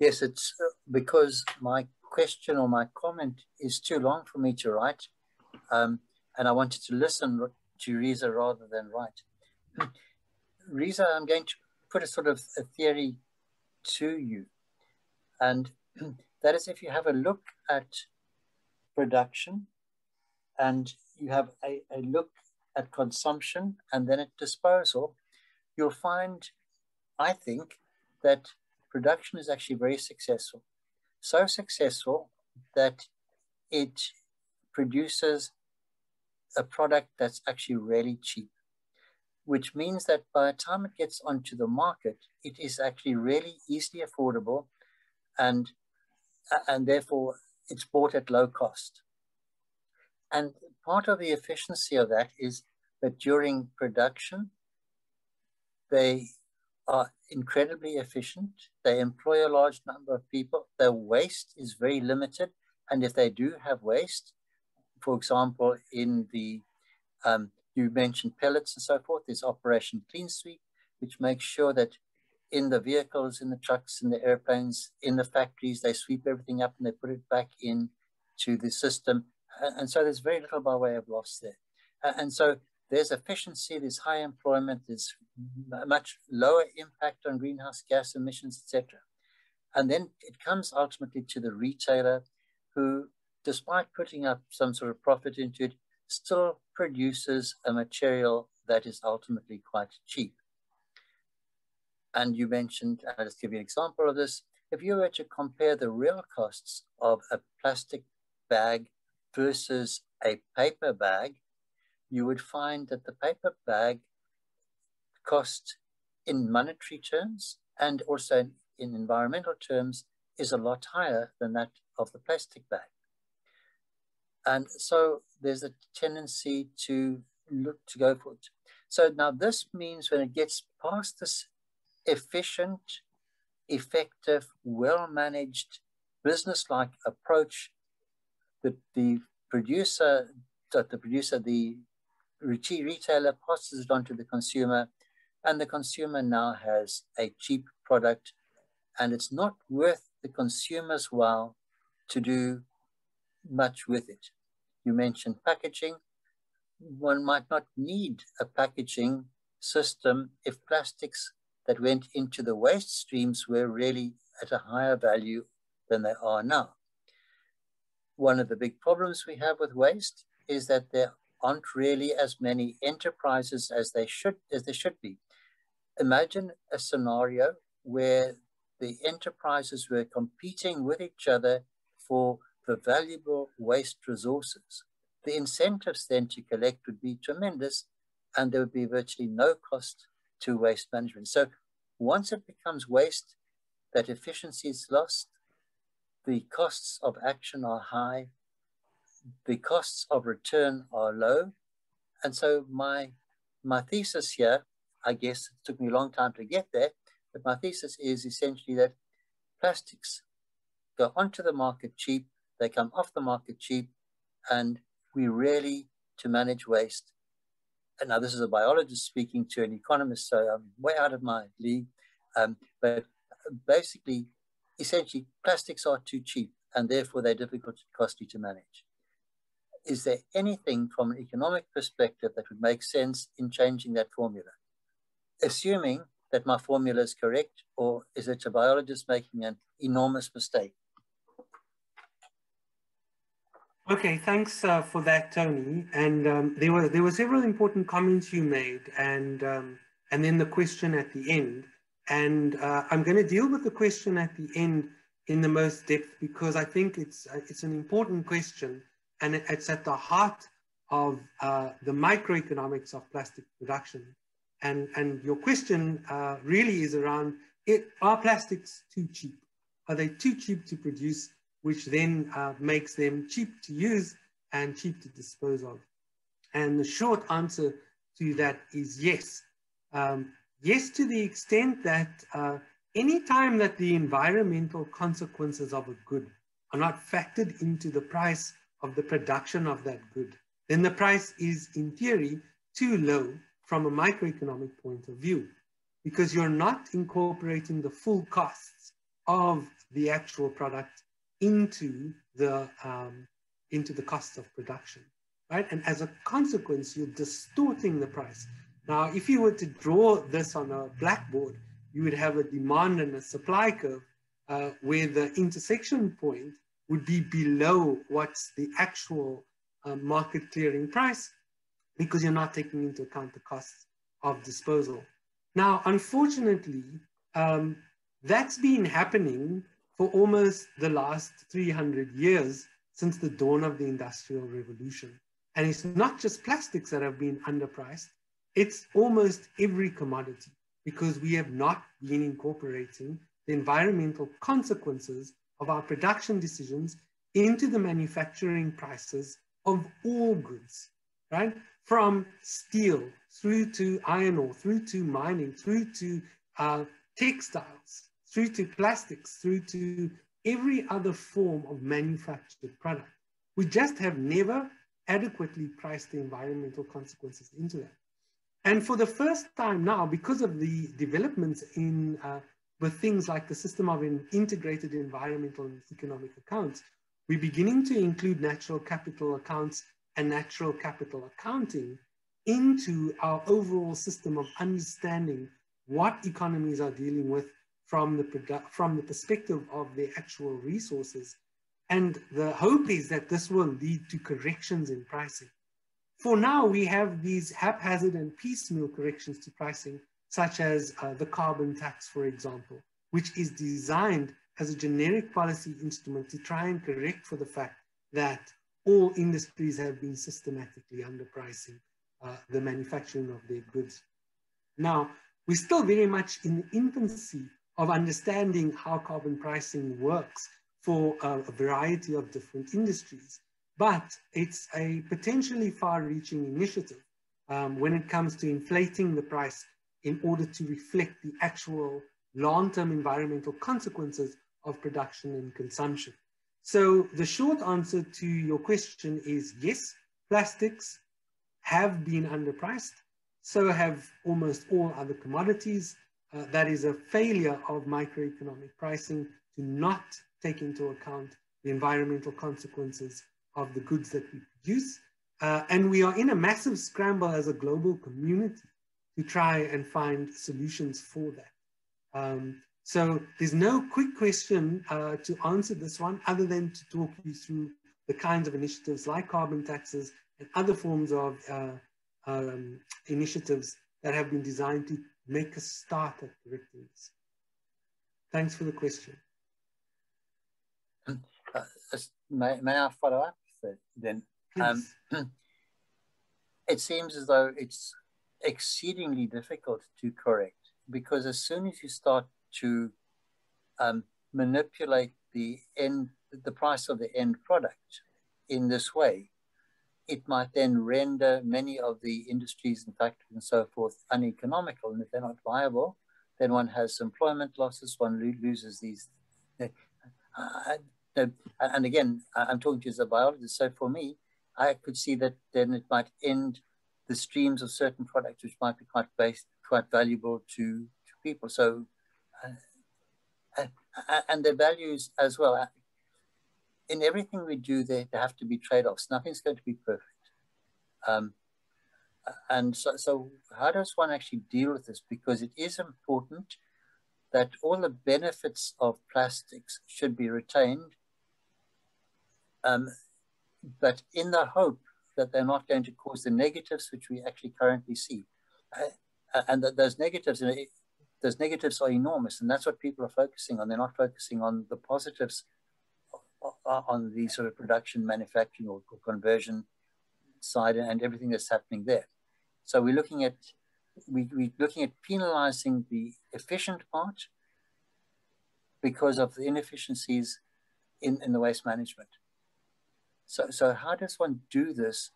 Yes, it's uh, because my question or my comment is too long for me to write, um, and I wanted to listen to Reza rather than write. [CLEARS THROAT] Reza, I'm going to put a sort of a theory to you, and [CLEARS THROAT] That is, if you have a look at production and you have a, a look at consumption and then at disposal, you'll find, I think, that production is actually very successful. So successful that it produces a product that's actually really cheap, which means that by the time it gets onto the market, it is actually really easily affordable and and therefore it's bought at low cost. And part of the efficiency of that is that during production, they are incredibly efficient. They employ a large number of people. Their waste is very limited. And if they do have waste, for example, in the, um, you mentioned pellets and so forth, there's Operation Clean Sweep, which makes sure that in the vehicles, in the trucks, in the airplanes, in the factories. They sweep everything up and they put it back in to the system. And so there's very little by way of loss there. And so there's efficiency, there's high employment, there's much lower impact on greenhouse gas emissions, etc. And then it comes ultimately to the retailer who, despite putting up some sort of profit into it, still produces a material that is ultimately quite cheap. And you mentioned, I'll just give you an example of this. If you were to compare the real costs of a plastic bag versus a paper bag, you would find that the paper bag cost in monetary terms and also in environmental terms is a lot higher than that of the plastic bag. And so there's a tendency to look to go for it. So now this means when it gets past this efficient, effective, well-managed, business-like approach, that the producer, that the producer, the retailer passes it on to the consumer, and the consumer now has a cheap product, and it's not worth the consumer's while to do much with it. You mentioned packaging. One might not need a packaging system if plastics that went into the waste streams were really at a higher value than they are now. One of the big problems we have with waste is that there aren't really as many enterprises as they should as there should be. Imagine a scenario where the enterprises were competing with each other for the valuable waste resources. The incentives then to collect would be tremendous and there would be virtually no cost to waste management. So once it becomes waste, that efficiency is lost, the costs of action are high, the costs of return are low. And so my, my thesis here, I guess it took me a long time to get there, but my thesis is essentially that plastics go onto the market cheap they come off the market cheap, and we really, to manage waste, and now this is a biologist speaking to an economist, so I'm way out of my league, um, but basically, essentially, plastics are too cheap, and therefore they're difficult and costly to manage. Is there anything from an economic perspective that would make sense in changing that formula? Assuming that my formula is correct, or is it a biologist making an enormous mistake? Okay, thanks uh, for that, Tony. And um, there were there were several important comments you made, and um, and then the question at the end. And uh, I'm going to deal with the question at the end in the most depth because I think it's uh, it's an important question, and it's at the heart of uh, the microeconomics of plastic production. And and your question uh, really is around: it, Are plastics too cheap? Are they too cheap to produce? Which then uh, makes them cheap to use and cheap to dispose of? And the short answer to that is yes. Um, yes, to the extent that uh, any time that the environmental consequences of a good are not factored into the price of the production of that good, then the price is in theory too low from a microeconomic point of view because you're not incorporating the full costs of the actual product into the um, into the cost of production, right? And as a consequence, you're distorting the price. Now, if you were to draw this on a blackboard, you would have a demand and a supply curve uh, where the intersection point would be below what's the actual uh, market clearing price because you're not taking into account the costs of disposal. Now, unfortunately, um, that's been happening for almost the last 300 years since the dawn of the Industrial Revolution. And it's not just plastics that have been underpriced, it's almost every commodity because we have not been incorporating the environmental consequences of our production decisions into the manufacturing prices of all goods, right? From steel through to iron ore, through to mining, through to uh, textiles, through to plastics, through to every other form of manufactured product. We just have never adequately priced the environmental consequences into that. And for the first time now, because of the developments in uh, with things like the system of integrated environmental and economic accounts, we're beginning to include natural capital accounts and natural capital accounting into our overall system of understanding what economies are dealing with from the, from the perspective of the actual resources. And the hope is that this will lead to corrections in pricing. For now, we have these haphazard and piecemeal corrections to pricing, such as uh, the carbon tax, for example, which is designed as a generic policy instrument to try and correct for the fact that all industries have been systematically underpricing uh, the manufacturing of their goods. Now, we're still very much in the infancy of understanding how carbon pricing works for a, a variety of different industries. but it's a potentially far-reaching initiative um, when it comes to inflating the price in order to reflect the actual long-term environmental consequences of production and consumption. So the short answer to your question is yes, plastics have been underpriced. So have almost all other commodities. Uh, that is a failure of microeconomic pricing to not take into account the environmental consequences of the goods that we produce. Uh, and we are in a massive scramble as a global community to try and find solutions for that. Um, so there's no quick question uh, to answer this one other than to talk you through the kinds of initiatives like carbon taxes and other forms of uh, um, initiatives that have been designed to make a start at correcting this. Thanks for the question. Uh, may, may I follow up then? Um, [CLEARS THROAT] it seems as though it's exceedingly difficult to correct because as soon as you start to um, manipulate the end, the price of the end product in this way, it might then render many of the industries and factories and so forth uneconomical. And if they're not viable, then one has employment losses, one lo loses these. Uh, and again, I'm talking to you as a biologist. So for me, I could see that then it might end the streams of certain products, which might be quite based, quite valuable to, to people. So, uh, uh, and their values as well. In everything we do, there, there have to be trade-offs. Nothing's going to be perfect. Um, and so, so how does one actually deal with this? Because it is important that all the benefits of plastics should be retained, um, but in the hope that they're not going to cause the negatives which we actually currently see. Uh, and that those negatives, you know, those negatives are enormous, and that's what people are focusing on. They're not focusing on the positives on the sort of production, manufacturing, or, conversion side, and everything that's happening there. So we're looking at we, we're looking at penalizing the efficient part because of the inefficiencies in, in the waste management. So, so how does one do this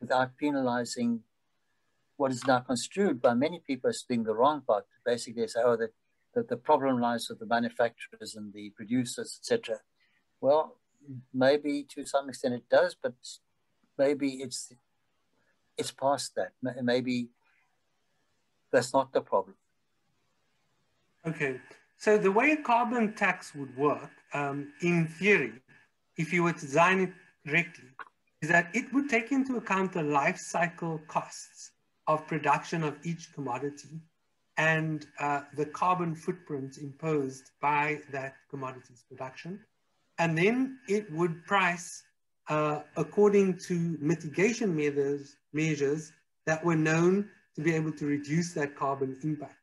without penalizing what is now construed by many people as being the wrong part? Basically, they say, oh, that the, the problem lies with the manufacturers and the producers, etc. Well, maybe to some extent it does, but maybe it's it's past that. Maybe that's not the problem. Okay, so the way a carbon tax would work, um, in theory, if you were to design it correctly is that it would take into account the life cycle costs of production of each commodity and uh, the carbon footprint imposed by that commodity's production. And then it would price uh, according to mitigation measures, measures that were known to be able to reduce that carbon impact.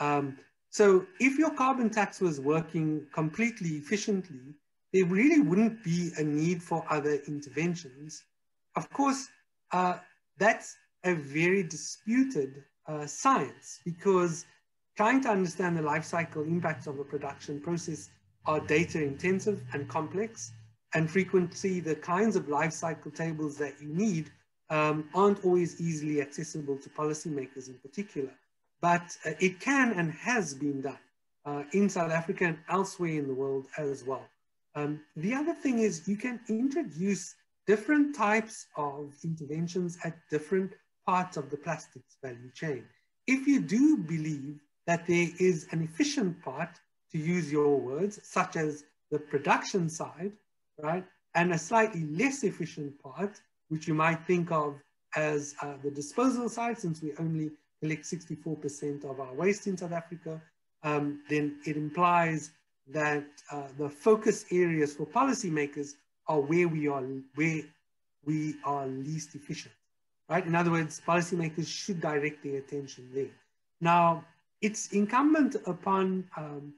Um, so if your carbon tax was working completely efficiently, there really wouldn't be a need for other interventions. Of course, uh, that's a very disputed uh, science because trying to understand the life cycle impacts of a production process are data intensive and complex and frequently the kinds of life cycle tables that you need um, aren't always easily accessible to policymakers in particular, but uh, it can and has been done uh, in South Africa and elsewhere in the world as well. Um, the other thing is you can introduce different types of interventions at different parts of the plastics value chain. If you do believe that there is an efficient part, to use your words, such as the production side, right, and a slightly less efficient part, which you might think of as uh, the disposal side, since we only collect 64% of our waste in South Africa, um, then it implies that uh, the focus areas for policymakers are where we are where we are least efficient, right? In other words, policymakers should direct their attention there. Now, it's incumbent upon um,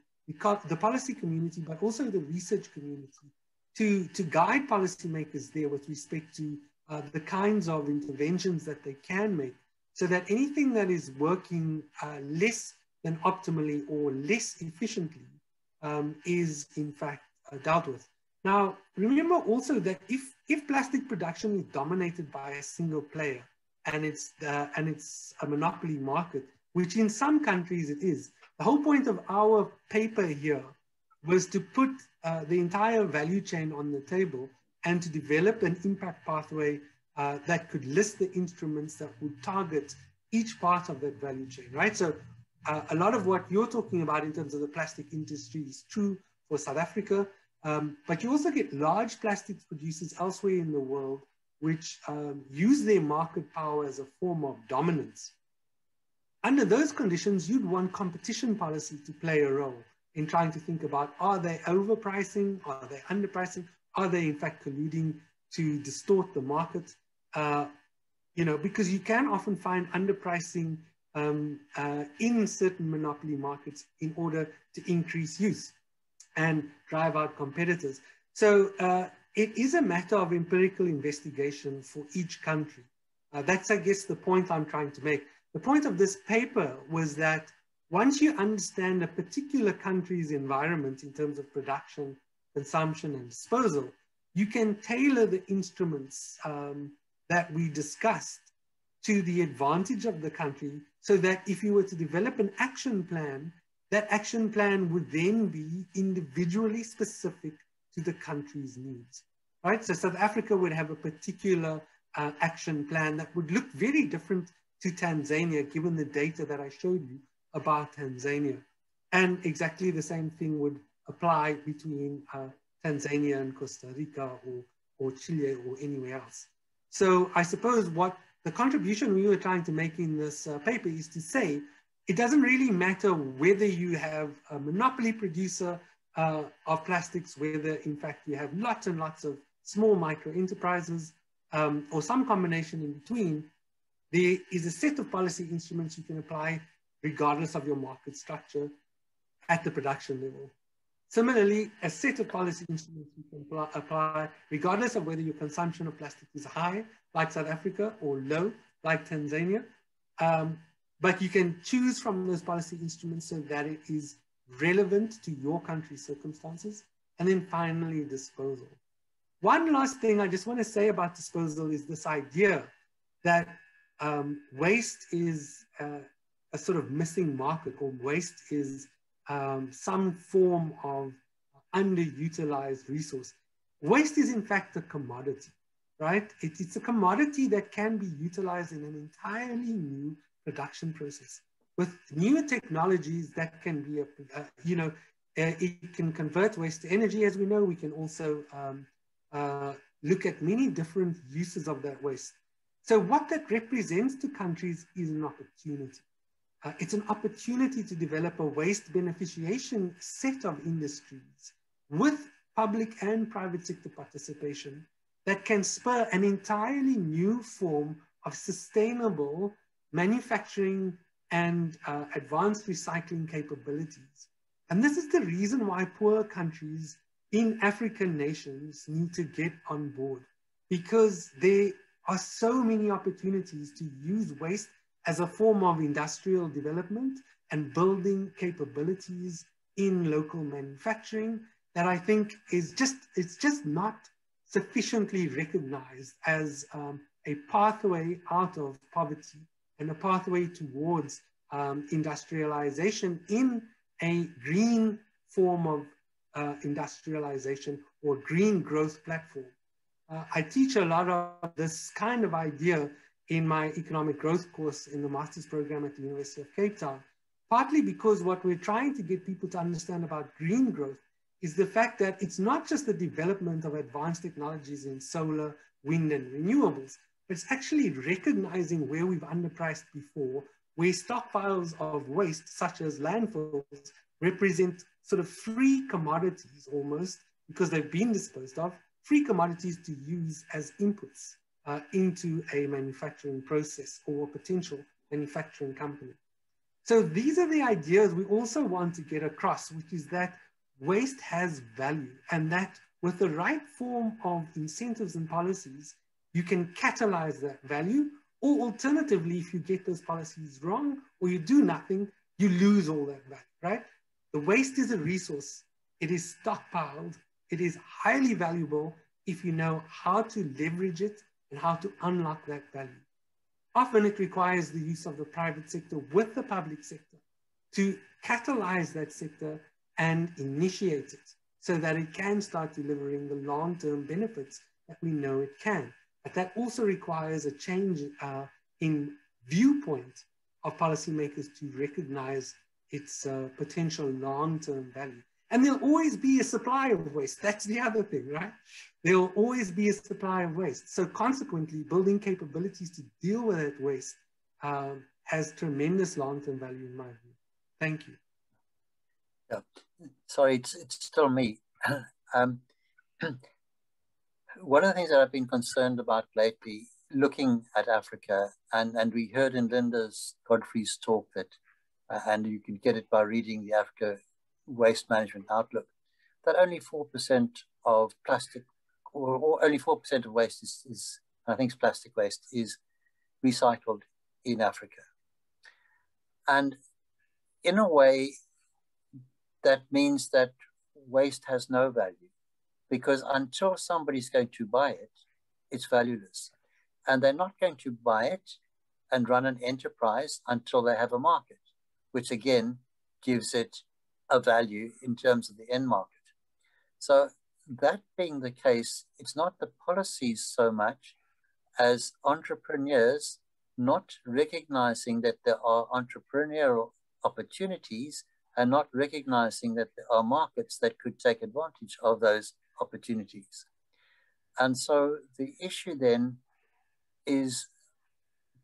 the policy community, but also the research community, to, to guide policymakers there with respect to uh, the kinds of interventions that they can make, so that anything that is working uh, less than optimally or less efficiently um, is in fact uh, dealt with. Now, remember also that if, if plastic production is dominated by a single player and it's, uh, and it's a monopoly market, which in some countries it is, the whole point of our paper here was to put uh, the entire value chain on the table and to develop an impact pathway uh, that could list the instruments that would target each part of that value chain, right? So uh, a lot of what you're talking about in terms of the plastic industry is true for South Africa, um, but you also get large plastics producers elsewhere in the world which um, use their market power as a form of dominance. Under those conditions, you'd want competition policy to play a role in trying to think about, are they overpricing? Are they underpricing? Are they in fact colluding to distort the market? Uh, you know, because you can often find underpricing um, uh, in certain monopoly markets in order to increase use and drive out competitors. So uh, it is a matter of empirical investigation for each country. Uh, that's, I guess, the point I'm trying to make. The point of this paper was that once you understand a particular country's environment in terms of production, consumption, and disposal, you can tailor the instruments um, that we discussed to the advantage of the country so that if you were to develop an action plan, that action plan would then be individually specific to the country's needs, right? So South Africa would have a particular uh, action plan that would look very different to Tanzania, given the data that I showed you about Tanzania. And exactly the same thing would apply between uh, Tanzania and Costa Rica or, or Chile or anywhere else. So I suppose what the contribution we were trying to make in this uh, paper is to say, it doesn't really matter whether you have a monopoly producer uh, of plastics, whether in fact you have lots and lots of small micro enterprises um, or some combination in between, there is a set of policy instruments you can apply regardless of your market structure at the production level. Similarly, a set of policy instruments you can apply regardless of whether your consumption of plastic is high, like South Africa, or low, like Tanzania. Um, but you can choose from those policy instruments so that it is relevant to your country's circumstances. And then finally, disposal. One last thing I just want to say about disposal is this idea that um, waste is uh, a sort of missing market or waste is um, some form of underutilized resource. Waste is in fact a commodity, right? It, it's a commodity that can be utilized in an entirely new production process with new technologies that can be, a, uh, you know, uh, it can convert waste to energy. As we know, we can also um, uh, look at many different uses of that waste. So what that represents to countries is an opportunity. Uh, it's an opportunity to develop a waste beneficiation set of industries with public and private sector participation that can spur an entirely new form of sustainable manufacturing and uh, advanced recycling capabilities. And this is the reason why poor countries in African nations need to get on board because there are so many opportunities to use waste as a form of industrial development and building capabilities in local manufacturing that I think is just, it's just not sufficiently recognized as um, a pathway out of poverty and a pathway towards um, industrialization in a green form of uh, industrialization or green growth platform. Uh, I teach a lot of this kind of idea in my economic growth course in the master's program at the University of Cape Town, partly because what we're trying to get people to understand about green growth is the fact that it's not just the development of advanced technologies in solar, wind, and renewables, but it's actually recognizing where we've underpriced before, where stockpiles of waste, such as landfills, represent sort of free commodities almost, because they've been disposed of, free commodities to use as inputs uh, into a manufacturing process or a potential manufacturing company. So these are the ideas we also want to get across, which is that waste has value and that with the right form of incentives and policies, you can catalyze that value. Or alternatively, if you get those policies wrong or you do nothing, you lose all that value, right? The waste is a resource. It is stockpiled It is highly valuable if you know how to leverage it and how to unlock that value. Often it requires the use of the private sector with the public sector to catalyze that sector and initiate it so that it can start delivering the long-term benefits that we know it can. But that also requires a change uh, in viewpoint of policymakers to recognize its uh, potential long-term value. And there'll always be a supply of waste. That's the other thing, right? There'll always be a supply of waste. So consequently, building capabilities to deal with that waste um, has tremendous long-term value in my view. Thank you. Yeah. Sorry, it's, it's still me. [CLEARS THROAT] um, [CLEARS THROAT] one of the things that I've been concerned about lately, looking at Africa, and, and we heard in Linda's Godfrey's talk that, uh, and you can get it by reading the Africa Waste Management Outlook, that only 4% of plastic, or, or only 4% of waste is, is, I think it's plastic waste, is recycled in Africa. And in a way, that means that waste has no value because until somebody's going to buy it, it's valueless. And they're not going to buy it and run an enterprise until they have a market, which again gives it a value in terms of the end market. So, that being the case, it's not the policies so much as entrepreneurs not recognizing that there are entrepreneurial opportunities and not recognizing that there are markets that could take advantage of those opportunities. And so the issue then is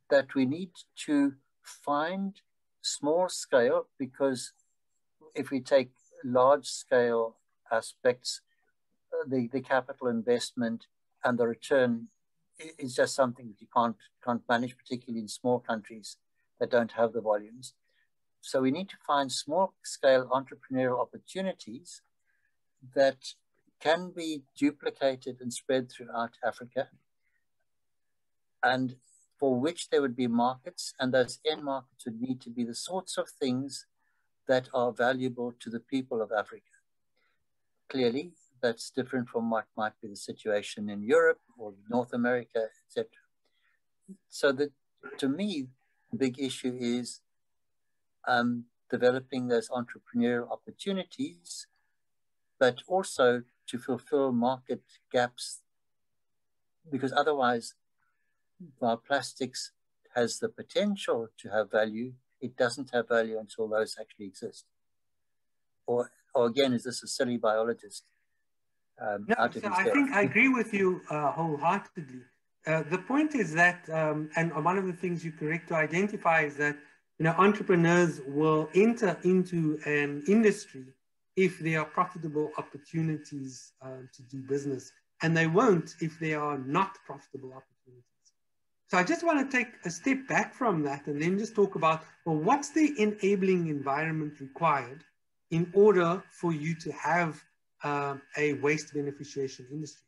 that we need to find small scale because if we take large scale aspects, uh, the, the capital investment and the return is just something that you can't, can't manage, particularly in small countries that don't have the volumes. So we need to find small scale entrepreneurial opportunities that can be duplicated and spread throughout Africa and for which there would be markets and those end markets would need to be the sorts of things that are valuable to the people of Africa. Clearly, that's different from what might be the situation in Europe or North America, etc. So that to me, the big issue is um, developing those entrepreneurial opportunities, but also to fulfill market gaps, because otherwise, while plastics has the potential to have value, it doesn't have value until those actually exist. Or, or again, is this a silly biologist? Um, no, so I think I agree with you uh, wholeheartedly. Uh, the point is that, um, and one of the things you correct to identify is that you know, entrepreneurs will enter into an industry if there are profitable opportunities uh, to do business, and they won't if there are not profitable opportunities. So I just want to take a step back from that and then just talk about, well, what's the enabling environment required in order for you to have uh, a waste beneficiation industry?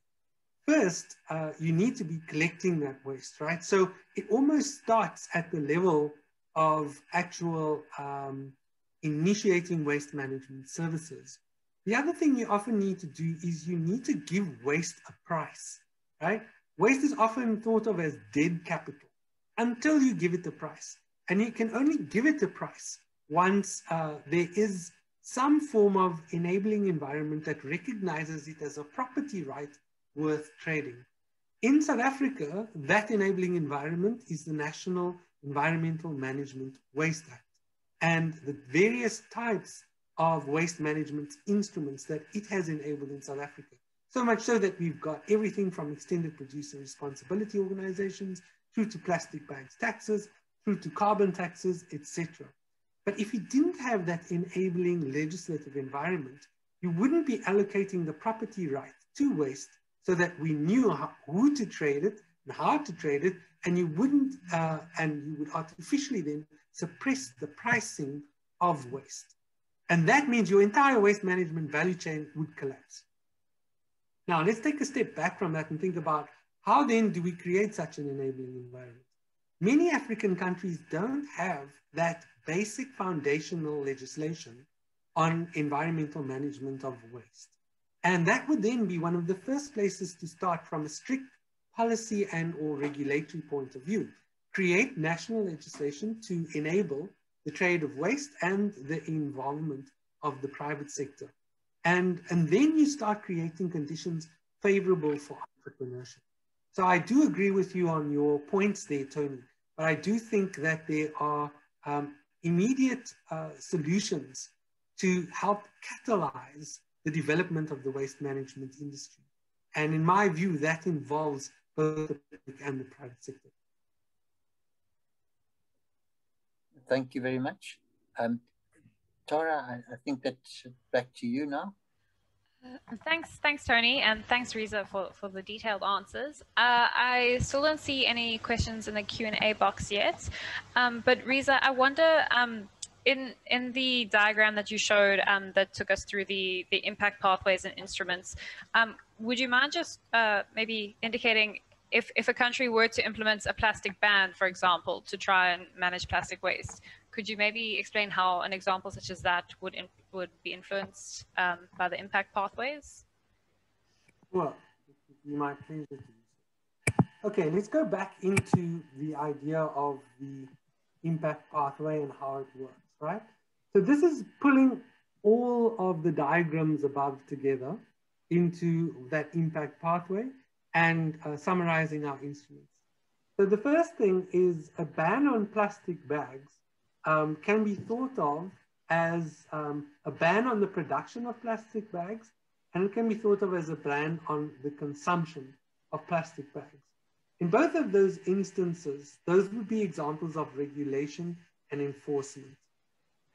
First, uh, you need to be collecting that waste, right? So it almost starts at the level of actual um, initiating waste management services. The other thing you often need to do is you need to give waste a price, right? Waste is often thought of as dead capital until you give it a price. And you can only give it a price once uh, there is some form of enabling environment that recognizes it as a property right worth trading. In South Africa, that enabling environment is the National Environmental Management Waste Act and the various types of waste management instruments that it has enabled in South Africa. So much so that we've got everything from extended producer responsibility organizations through to plastic bags taxes, through to carbon taxes, etc. But if you didn't have that enabling legislative environment, you wouldn't be allocating the property right to waste so that we knew how, who to trade it and how to trade it and you wouldn't, uh, and you would artificially then suppress the pricing of waste. And that means your entire waste management value chain would collapse. Now, let's take a step back from that and think about how then do we create such an enabling environment? Many African countries don't have that basic foundational legislation on environmental management of waste. And that would then be one of the first places to start from a strict policy and or regulatory point of view. Create national legislation to enable the trade of waste and the involvement of the private sector. And, and then you start creating conditions favorable for entrepreneurship. So I do agree with you on your points there, Tony, but I do think that there are um, immediate uh, solutions to help catalyze the development of the waste management industry. And in my view, that involves both the public and the private sector. Thank you very much. Um, Tara, I, I think that's back to you now. Uh, thanks, thanks, Tony, and thanks, Reza, for, for the detailed answers. Uh, I still don't see any questions in the Q and A box yet, um, but Reza, I wonder um, in in the diagram that you showed um, that took us through the the impact pathways and instruments, um, would you mind just uh, maybe indicating if if a country were to implement a plastic ban, for example, to try and manage plastic waste, could you maybe explain how an example such as that would would be influenced um, by the impact pathways? Well, you might please. Okay, let's go back into the idea of the impact pathway and how it works right? So this is pulling all of the diagrams above together into that impact pathway and uh, summarizing our instruments. So the first thing is a ban on plastic bags um, can be thought of as um, a ban on the production of plastic bags, and it can be thought of as a ban on the consumption of plastic bags. In both of those instances, those would be examples of regulation and enforcement.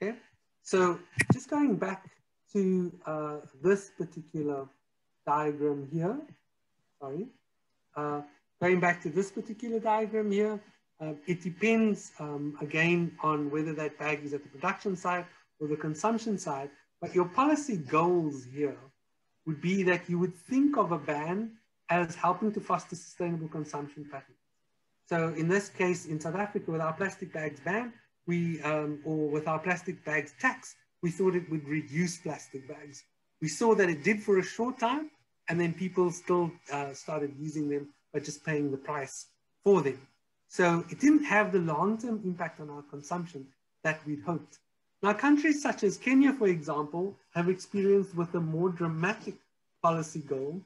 Okay, so just going back to uh, this particular diagram here, sorry, uh, going back to this particular diagram here, uh, it depends um, again on whether that bag is at the production side or the consumption side, but your policy goals here would be that you would think of a ban as helping to foster sustainable consumption patterns. So in this case, in South Africa, with our plastic bags ban, we, um, or with our plastic bags tax, we thought it would reduce plastic bags. We saw that it did for a short time, and then people still uh, started using them by just paying the price for them. So it didn't have the long-term impact on our consumption that we'd hoped. Now, countries such as Kenya, for example, have experienced with a more dramatic policy goal,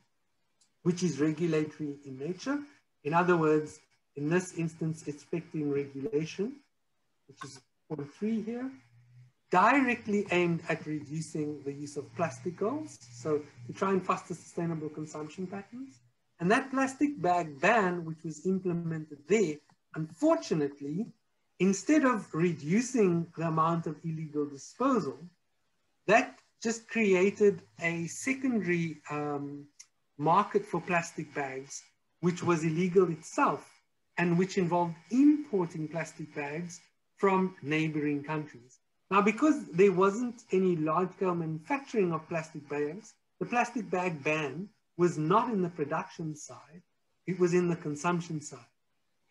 which is regulatory in nature. In other words, in this instance, expecting regulation which is point three here, directly aimed at reducing the use of plastic goals, so to try and foster sustainable consumption patterns. And that plastic bag ban, which was implemented there, unfortunately, instead of reducing the amount of illegal disposal, that just created a secondary um, market for plastic bags, which was illegal itself, and which involved importing plastic bags from neighboring countries. Now, because there wasn't any large-scale manufacturing of plastic bags, the plastic bag ban was not in the production side, it was in the consumption side.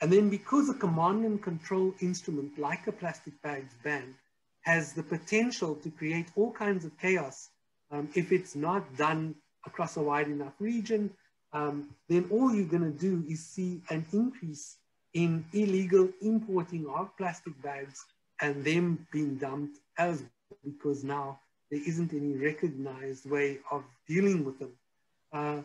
And then because a command and control instrument like a plastic bags ban has the potential to create all kinds of chaos um, if it's not done across a wide enough region, um, then all you're going to do is see an increase in illegal importing of plastic bags and them being dumped as because now there isn't any recognized way of dealing with them. Uh,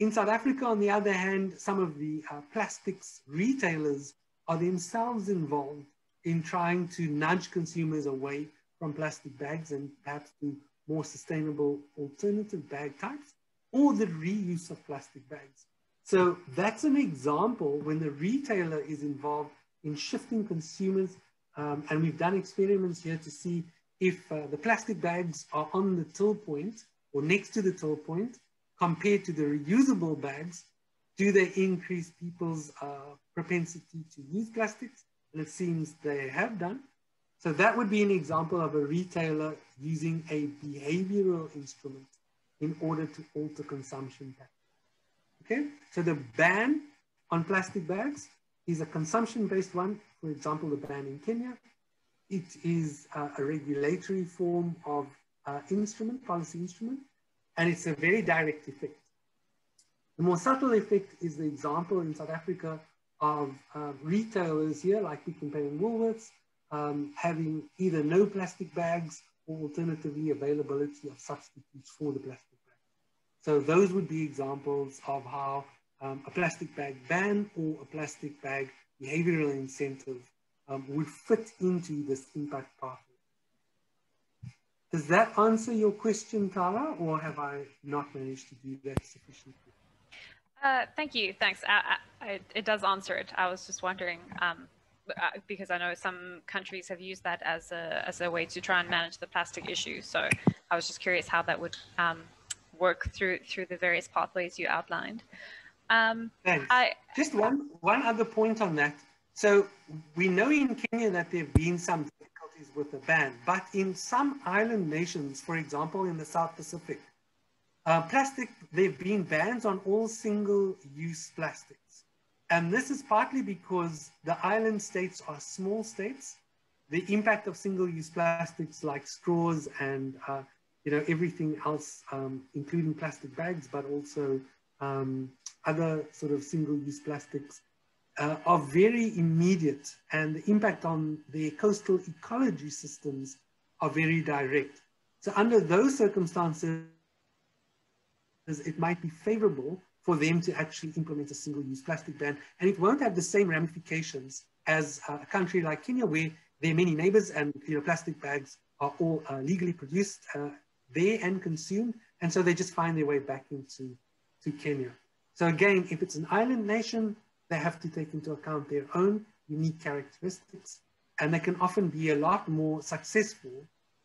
in South Africa, on the other hand, some of the uh, plastics retailers are themselves involved in trying to nudge consumers away from plastic bags and perhaps to more sustainable alternative bag types or the reuse of plastic bags. So that's an example when the retailer is involved in shifting consumers. Um, and we've done experiments here to see if uh, the plastic bags are on the till point or next to the till point compared to the reusable bags, do they increase people's uh, propensity to use plastics? And it seems they have done. So that would be an example of a retailer using a behavioral instrument in order to alter consumption patterns. Okay, so the ban on plastic bags is a consumption-based one. For example, the ban in Kenya. It is uh, a regulatory form of uh, instrument, policy instrument. And it's a very direct effect. The more subtle effect is the example in South Africa of uh, retailers here, like Pick n Pay and Woolworths, um, having either no plastic bags or alternatively availability of substitutes for the plastic bag. So those would be examples of how um, a plastic bag ban or a plastic bag behavioral incentive um, would fit into this impact pathway. Does that answer your question, Tara, or have I not managed to do that sufficiently? Uh, thank you. Thanks. I, I, it does answer it. I was just wondering um, uh, because I know some countries have used that as a as a way to try and manage the plastic issue. So I was just curious how that would um, work through through the various pathways you outlined. Um, Thanks. I, just one one other point on that. So we know in Kenya that there have been some difficulties with the ban, but in some island nations, for example, in the South Pacific, uh, plastic, there have been bans on all single-use plastics. And this is partly because the island states are small states. The impact of single-use plastics like straws and uh, you know everything else, um, including plastic bags, but also um, other sort of single-use plastics, uh, are very immediate, and the impact on the coastal ecology systems are very direct. So under those circumstances, it might be favorable for them to actually implement a single-use plastic ban, and it won't have the same ramifications as uh, a country like Kenya, where there are many neighbors and you know plastic bags are all uh, legally produced uh, there and consumed, and so they just find their way back into to Kenya. So again, if it's an island nation, they have to take into account their own unique characteristics, and they can often be a lot more successful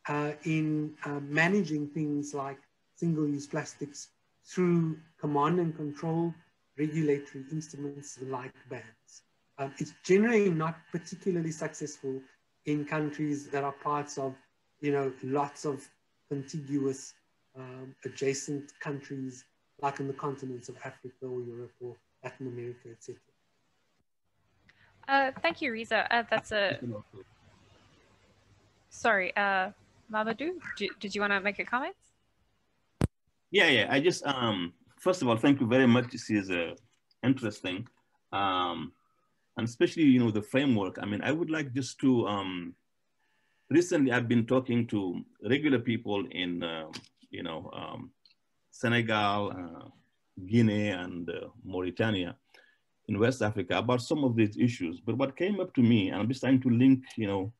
uh, in uh, managing things like single-use plastics through command and control regulatory instruments like bans. Um, it's generally not particularly successful in countries that are parts of, you know, lots of contiguous um, adjacent countries, like in the continents of Africa or Europe or Latin America, etc. Uh, thank you, Reza. Uh, that's a. Sorry, uh, Mamadou, did, you want to make a comment? Yeah, yeah. I just um first of all, thank you very much. This is uh, interesting, um, and especially you know the framework. I mean, I would like just to um, recently I've been talking to regular people in uh, you know um, Senegal, uh, Guinea, and uh, Mauritania in West Africa about some of these issues. But what came up to me, and I'm just trying to link you know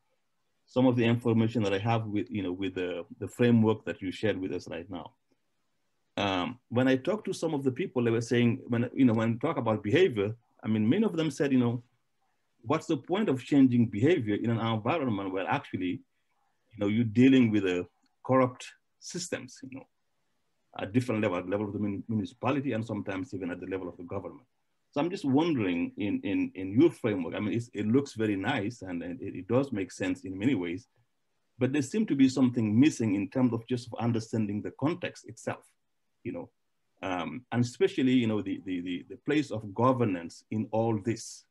some of the information that I have with you know with the the framework that you shared with us right now um, when I talked to some of the people, they were saying, when, you know, when talk about behavior, I mean, many of them said, you know, what's the point of changing behavior in an environment where actually, you know, you're dealing with a corrupt systems, you know, at different level, at level of the municipality and sometimes even at the level of the government. So I'm just wondering in, in, in your framework, I mean, it looks very nice and, and it, it, does make sense in many ways, but there seems to be something missing in terms of just understanding the context itself you know, um, and especially, you know, the, the, the, the, place of governance in all this.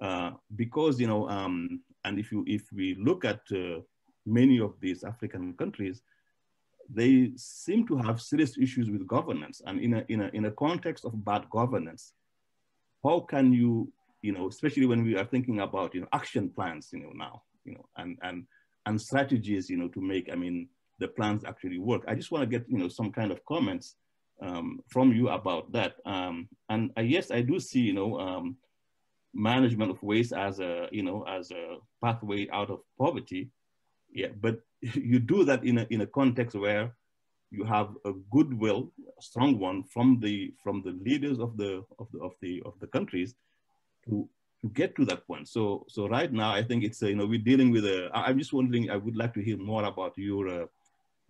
Uh, because, you know, um, and if, you, if we look at uh, many of these African countries, they seem to have serious issues with governance. And in a, in a, in a context of bad governance, how can you, you know, especially when we are thinking about, you know, action plans, you know, now, you know, and, and, and strategies, you know, to make, I mean, the plans actually work. I just want to get you know some kind of comments um, from you about that. Um, and uh, yes, I do see you know um, management of waste as a you know as a pathway out of poverty. Yeah, but [LAUGHS] you do that in a in a context where you have a goodwill, a strong one from the from the leaders of the of the of the of the countries to to get to that point. So so right now, I think it's uh, you know we're dealing with a. I'm just wondering. I would like to hear more about your uh,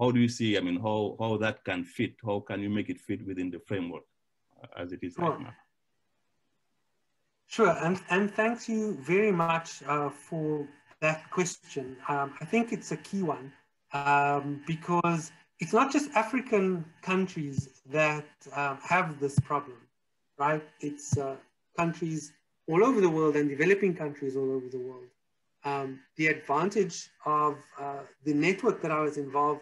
how do you see, I mean, how, how that can fit? How can you make it fit within the framework uh, as it is right now? Sure, and, and thank you very much uh, for that question. Um, I think it's a key one um, because it's not just African countries that um, have this problem, right? It's uh, countries all over the world and developing countries all over the world. Um, the advantage of uh, the network that I was involved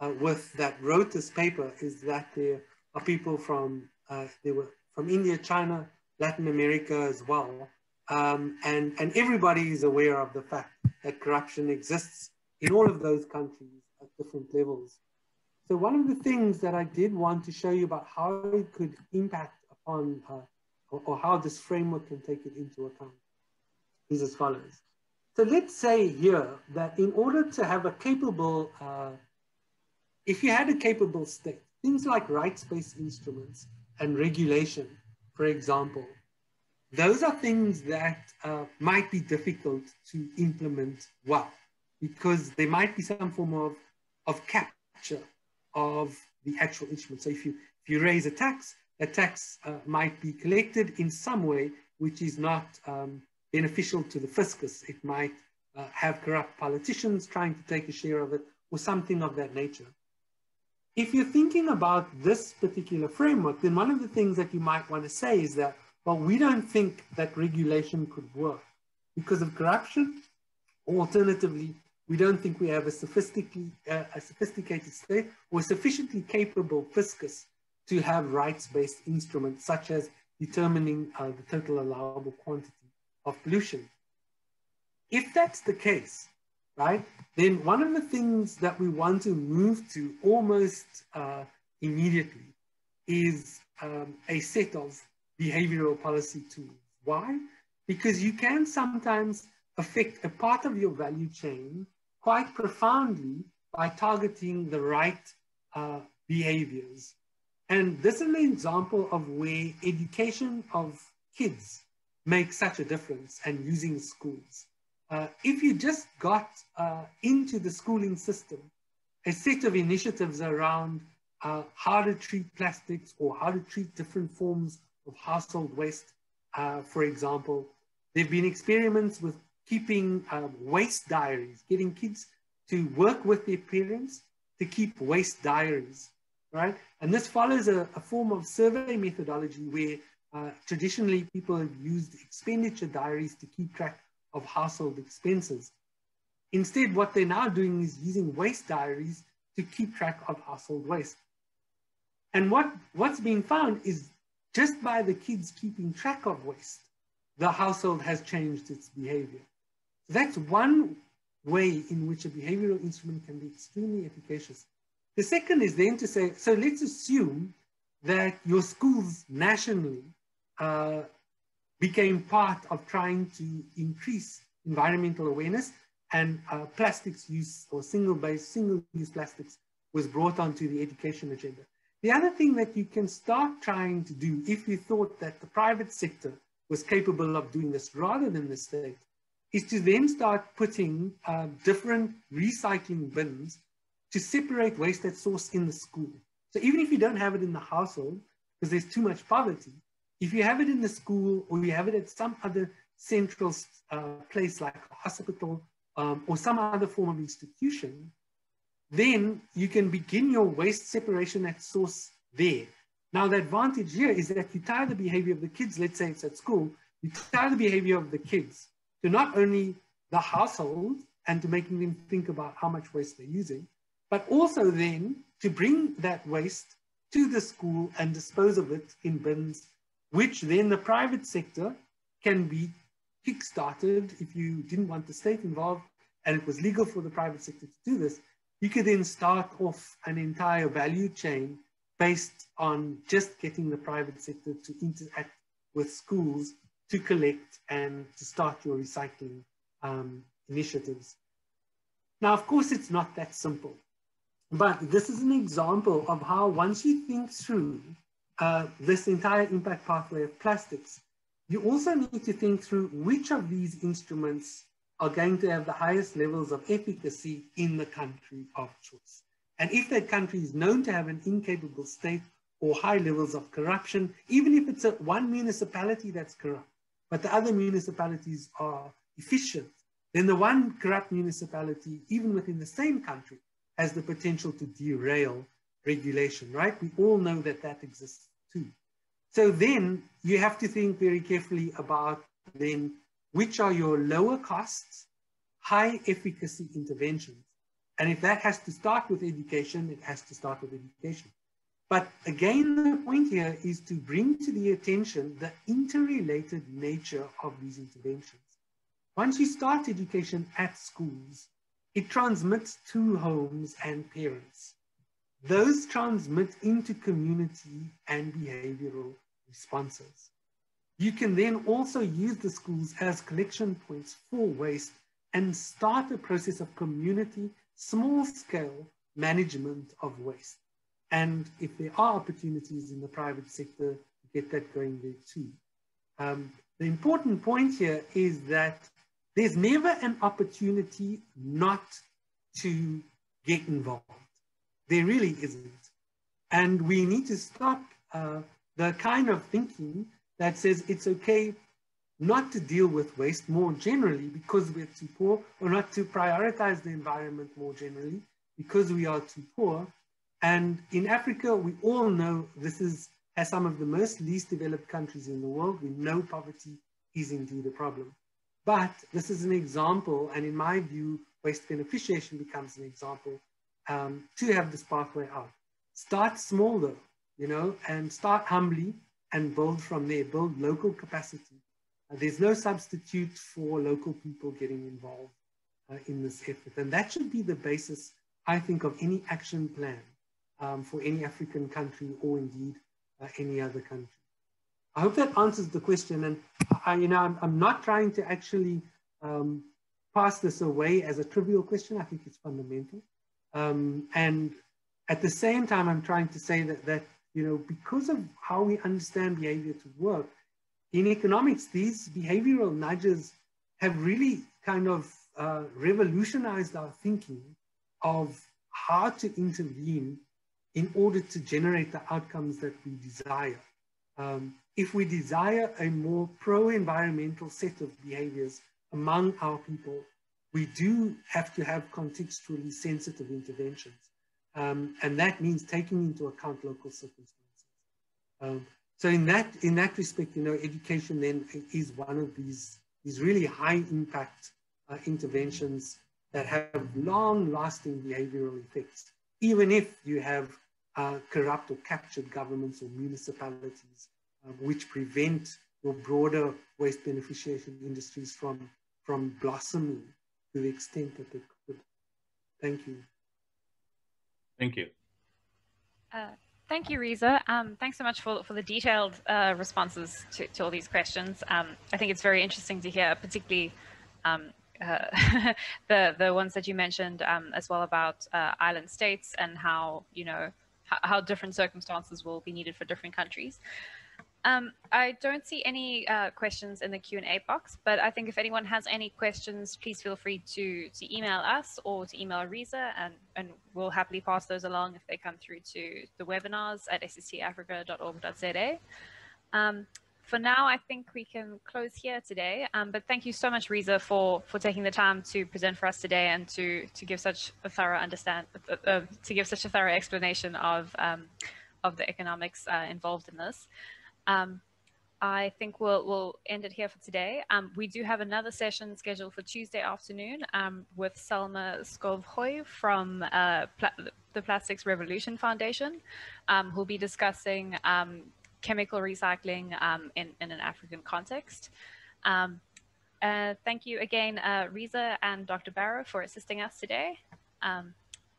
uh, with that wrote this paper is that there are people from, uh, they were from India, China, Latin America as well. Um, and, and everybody is aware of the fact that corruption exists in all of those countries at different levels. So one of the things that I did want to show you about how it could impact upon uh, or, or, how this framework can take it into account is as follows. So let's say here that in order to have a capable, uh, if you had a capable state, things like rights-based instruments and regulation, for example, those are things that uh, might be difficult to implement well because there might be some form of, of capture of the actual instrument. So if you, if you raise a tax, a tax uh, might be collected in some way which is not um, beneficial to the fiscus. It might uh, have corrupt politicians trying to take a share of it or something of that nature. If you're thinking about this particular framework, then one of the things that you might want to say is that, well, we don't think that regulation could work because of corruption, or alternatively, we don't think we have a sophisticated, uh, a sophisticated state or sufficiently capable fiscus to have rights-based instruments such as determining uh, the total allowable quantity of pollution. If that's the case, right, then one of the things that we want to move to almost uh, immediately is um, a set of behavioral policy tools. Why? Because you can sometimes affect a part of your value chain quite profoundly by targeting the right uh, behaviors. And this is an example of where education of kids makes such a difference and using schools. Uh, if you just got uh, into the schooling system, a set of initiatives around uh, how to treat plastics or how to treat different forms of household waste, uh, for example. There have been experiments with keeping um, waste diaries, getting kids to work with their parents to keep waste diaries, right? And this follows a, a form of survey methodology where uh, traditionally people have used expenditure diaries to keep track of household expenses. Instead, what they're now doing is using waste diaries to keep track of household waste. And what, what's being found is just by the kids keeping track of waste, the household has changed its behavior. That's one way in which a behavioral instrument can be extremely efficacious. The second is then to say, so let's assume that your schools nationally uh, became part of trying to increase environmental awareness and uh, plastics use or single-based, single-use plastics was brought onto the education agenda. The other thing that you can start trying to do if you thought that the private sector was capable of doing this rather than the state is to then start putting uh, different recycling bins to separate waste at source in the school. So even if you don't have it in the household, because there's too much poverty, if you have it in the school or you have it at some other central uh, place like a hospital um, or some other form of institution, then you can begin your waste separation at source there. Now, the advantage here is that you tie the behavior of the kids, let's say it's at school, you tie the behavior of the kids to not only the household and to making them think about how much waste they're using, but also then to bring that waste to the school and dispose of it in bins which then the private sector can be kick-started. If you didn't want the state involved and it was legal for the private sector to do this, you could then start off an entire value chain based on just getting the private sector to interact with schools to collect and to start your recycling um, initiatives. Now, of course, it's not that simple, but this is an example of how once you think through uh, this entire impact pathway of plastics, you also need to think through which of these instruments are going to have the highest levels of efficacy in the country of choice. And if that country is known to have an incapable state or high levels of corruption, even if it's a, one municipality that's corrupt, but the other municipalities are efficient, then the one corrupt municipality, even within the same country, has the potential to derail regulation, right? We all know that that exists too. So then you have to think very carefully about then which are your lower costs, high efficacy interventions. And if that has to start with education, it has to start with education. But again, the point here is to bring to the attention the interrelated nature of these interventions. Once you start education at schools, it transmits to homes and parents. Those transmit into community and behavioral responses. You can then also use the schools as collection points for waste and start a process of community, small scale management of waste. And if there are opportunities in the private sector, get that going there too. Um, the important point here is that there's never an opportunity not to get involved. There really isn't. And we need to stop uh, the kind of thinking that says it's okay not to deal with waste more generally because we're too poor, or not to prioritize the environment more generally because we are too poor, and in Africa, we all know this is as some of the most least developed countries in the world. We know poverty is indeed a problem. But this is an example, and in my view, waste beneficiation becomes an example um, to have this pathway out. Start small though, you know, and start humbly and build from there, build local capacity. Uh, there's no substitute for local people getting involved uh, in this effort. And that should be the basis, I think, of any action plan um, for any African country or indeed uh, any other country. I hope that answers the question. And I, you know, I'm, I'm not trying to actually um, pass this away as a trivial question. I think it's fundamental. Um, and at the same time, I'm trying to say that, that, you know, because of how we understand behavior to work, in economics, these behavioral nudges have really kind of uh, revolutionized our thinking of how to intervene in order to generate the outcomes that we desire. Um, if we desire a more pro-environmental set of behaviors among our people, we do have to have contextually sensitive interventions. Um, and that means taking into account local circumstances. Um, so in that, in that respect, you know, education then is one of these, these really high impact uh, interventions that have long lasting behavioral effects, even if you have uh, corrupt or captured governments or municipalities, uh, which prevent your broader waste beneficiation industries from, from blossoming to the extent that they could. Thank you. Thank you. Uh, thank you, Reza. Um, thanks so much for, for the detailed uh, responses to, to all these questions. Um, I think it's very interesting to hear, particularly um, uh, [LAUGHS] the the ones that you mentioned um, as well about uh, island states and how you know how different circumstances will be needed for different countries. Um, I don't see any uh, questions in the Q&A box, but I think if anyone has any questions, please feel free to, to email us or to email Reza, and, and we'll happily pass those along if they come through to the webinars at sstafrica.org.za. Um, for now, I think we can close here today. Um, but thank you so much, Reza, for for taking the time to present for us today and to to give such a thorough understand uh, uh, to give such a thorough explanation of um, of the economics uh, involved in this. Um, I think we'll we'll end it here for today. Um, we do have another session scheduled for Tuesday afternoon um, with Selma Skovhoy from uh, Pla the Plastics Revolution Foundation, um, who'll be discussing chemical recycling um, in, in an African context. Um, uh, thank you again, uh, Reza and Dr. Baro for assisting us today. Um,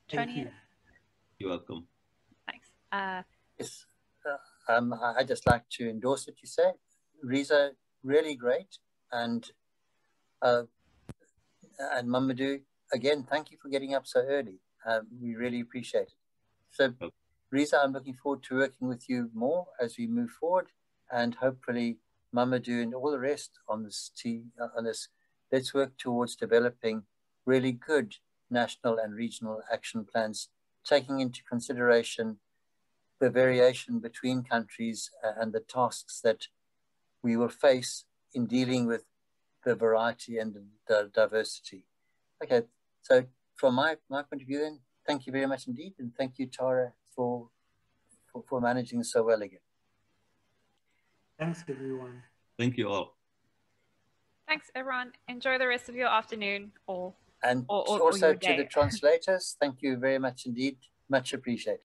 Tony? You. You're welcome. Thanks. Uh, yes, uh, um, I just like to endorse what you say. Reza, really great. And uh, and Mamadou, again, thank you for getting up so early. Um, we really appreciate it. So Reza, I'm looking forward to working with you more as we move forward, and hopefully Mamadou and all the rest on this team, uh, on this. Let's work towards developing really good national and regional action plans, taking into consideration the variation between countries and the tasks that we will face in dealing with the variety and the diversity. Okay, so from my, my point of view then, thank you very much indeed, and thank you, Tara, for, for, for managing so well again. Thanks, everyone. Thank you all. Thanks, everyone. Enjoy the rest of your afternoon all. And Or- or- or also your to the [LAUGHS] translators, thank you very much indeed. Much appreciated.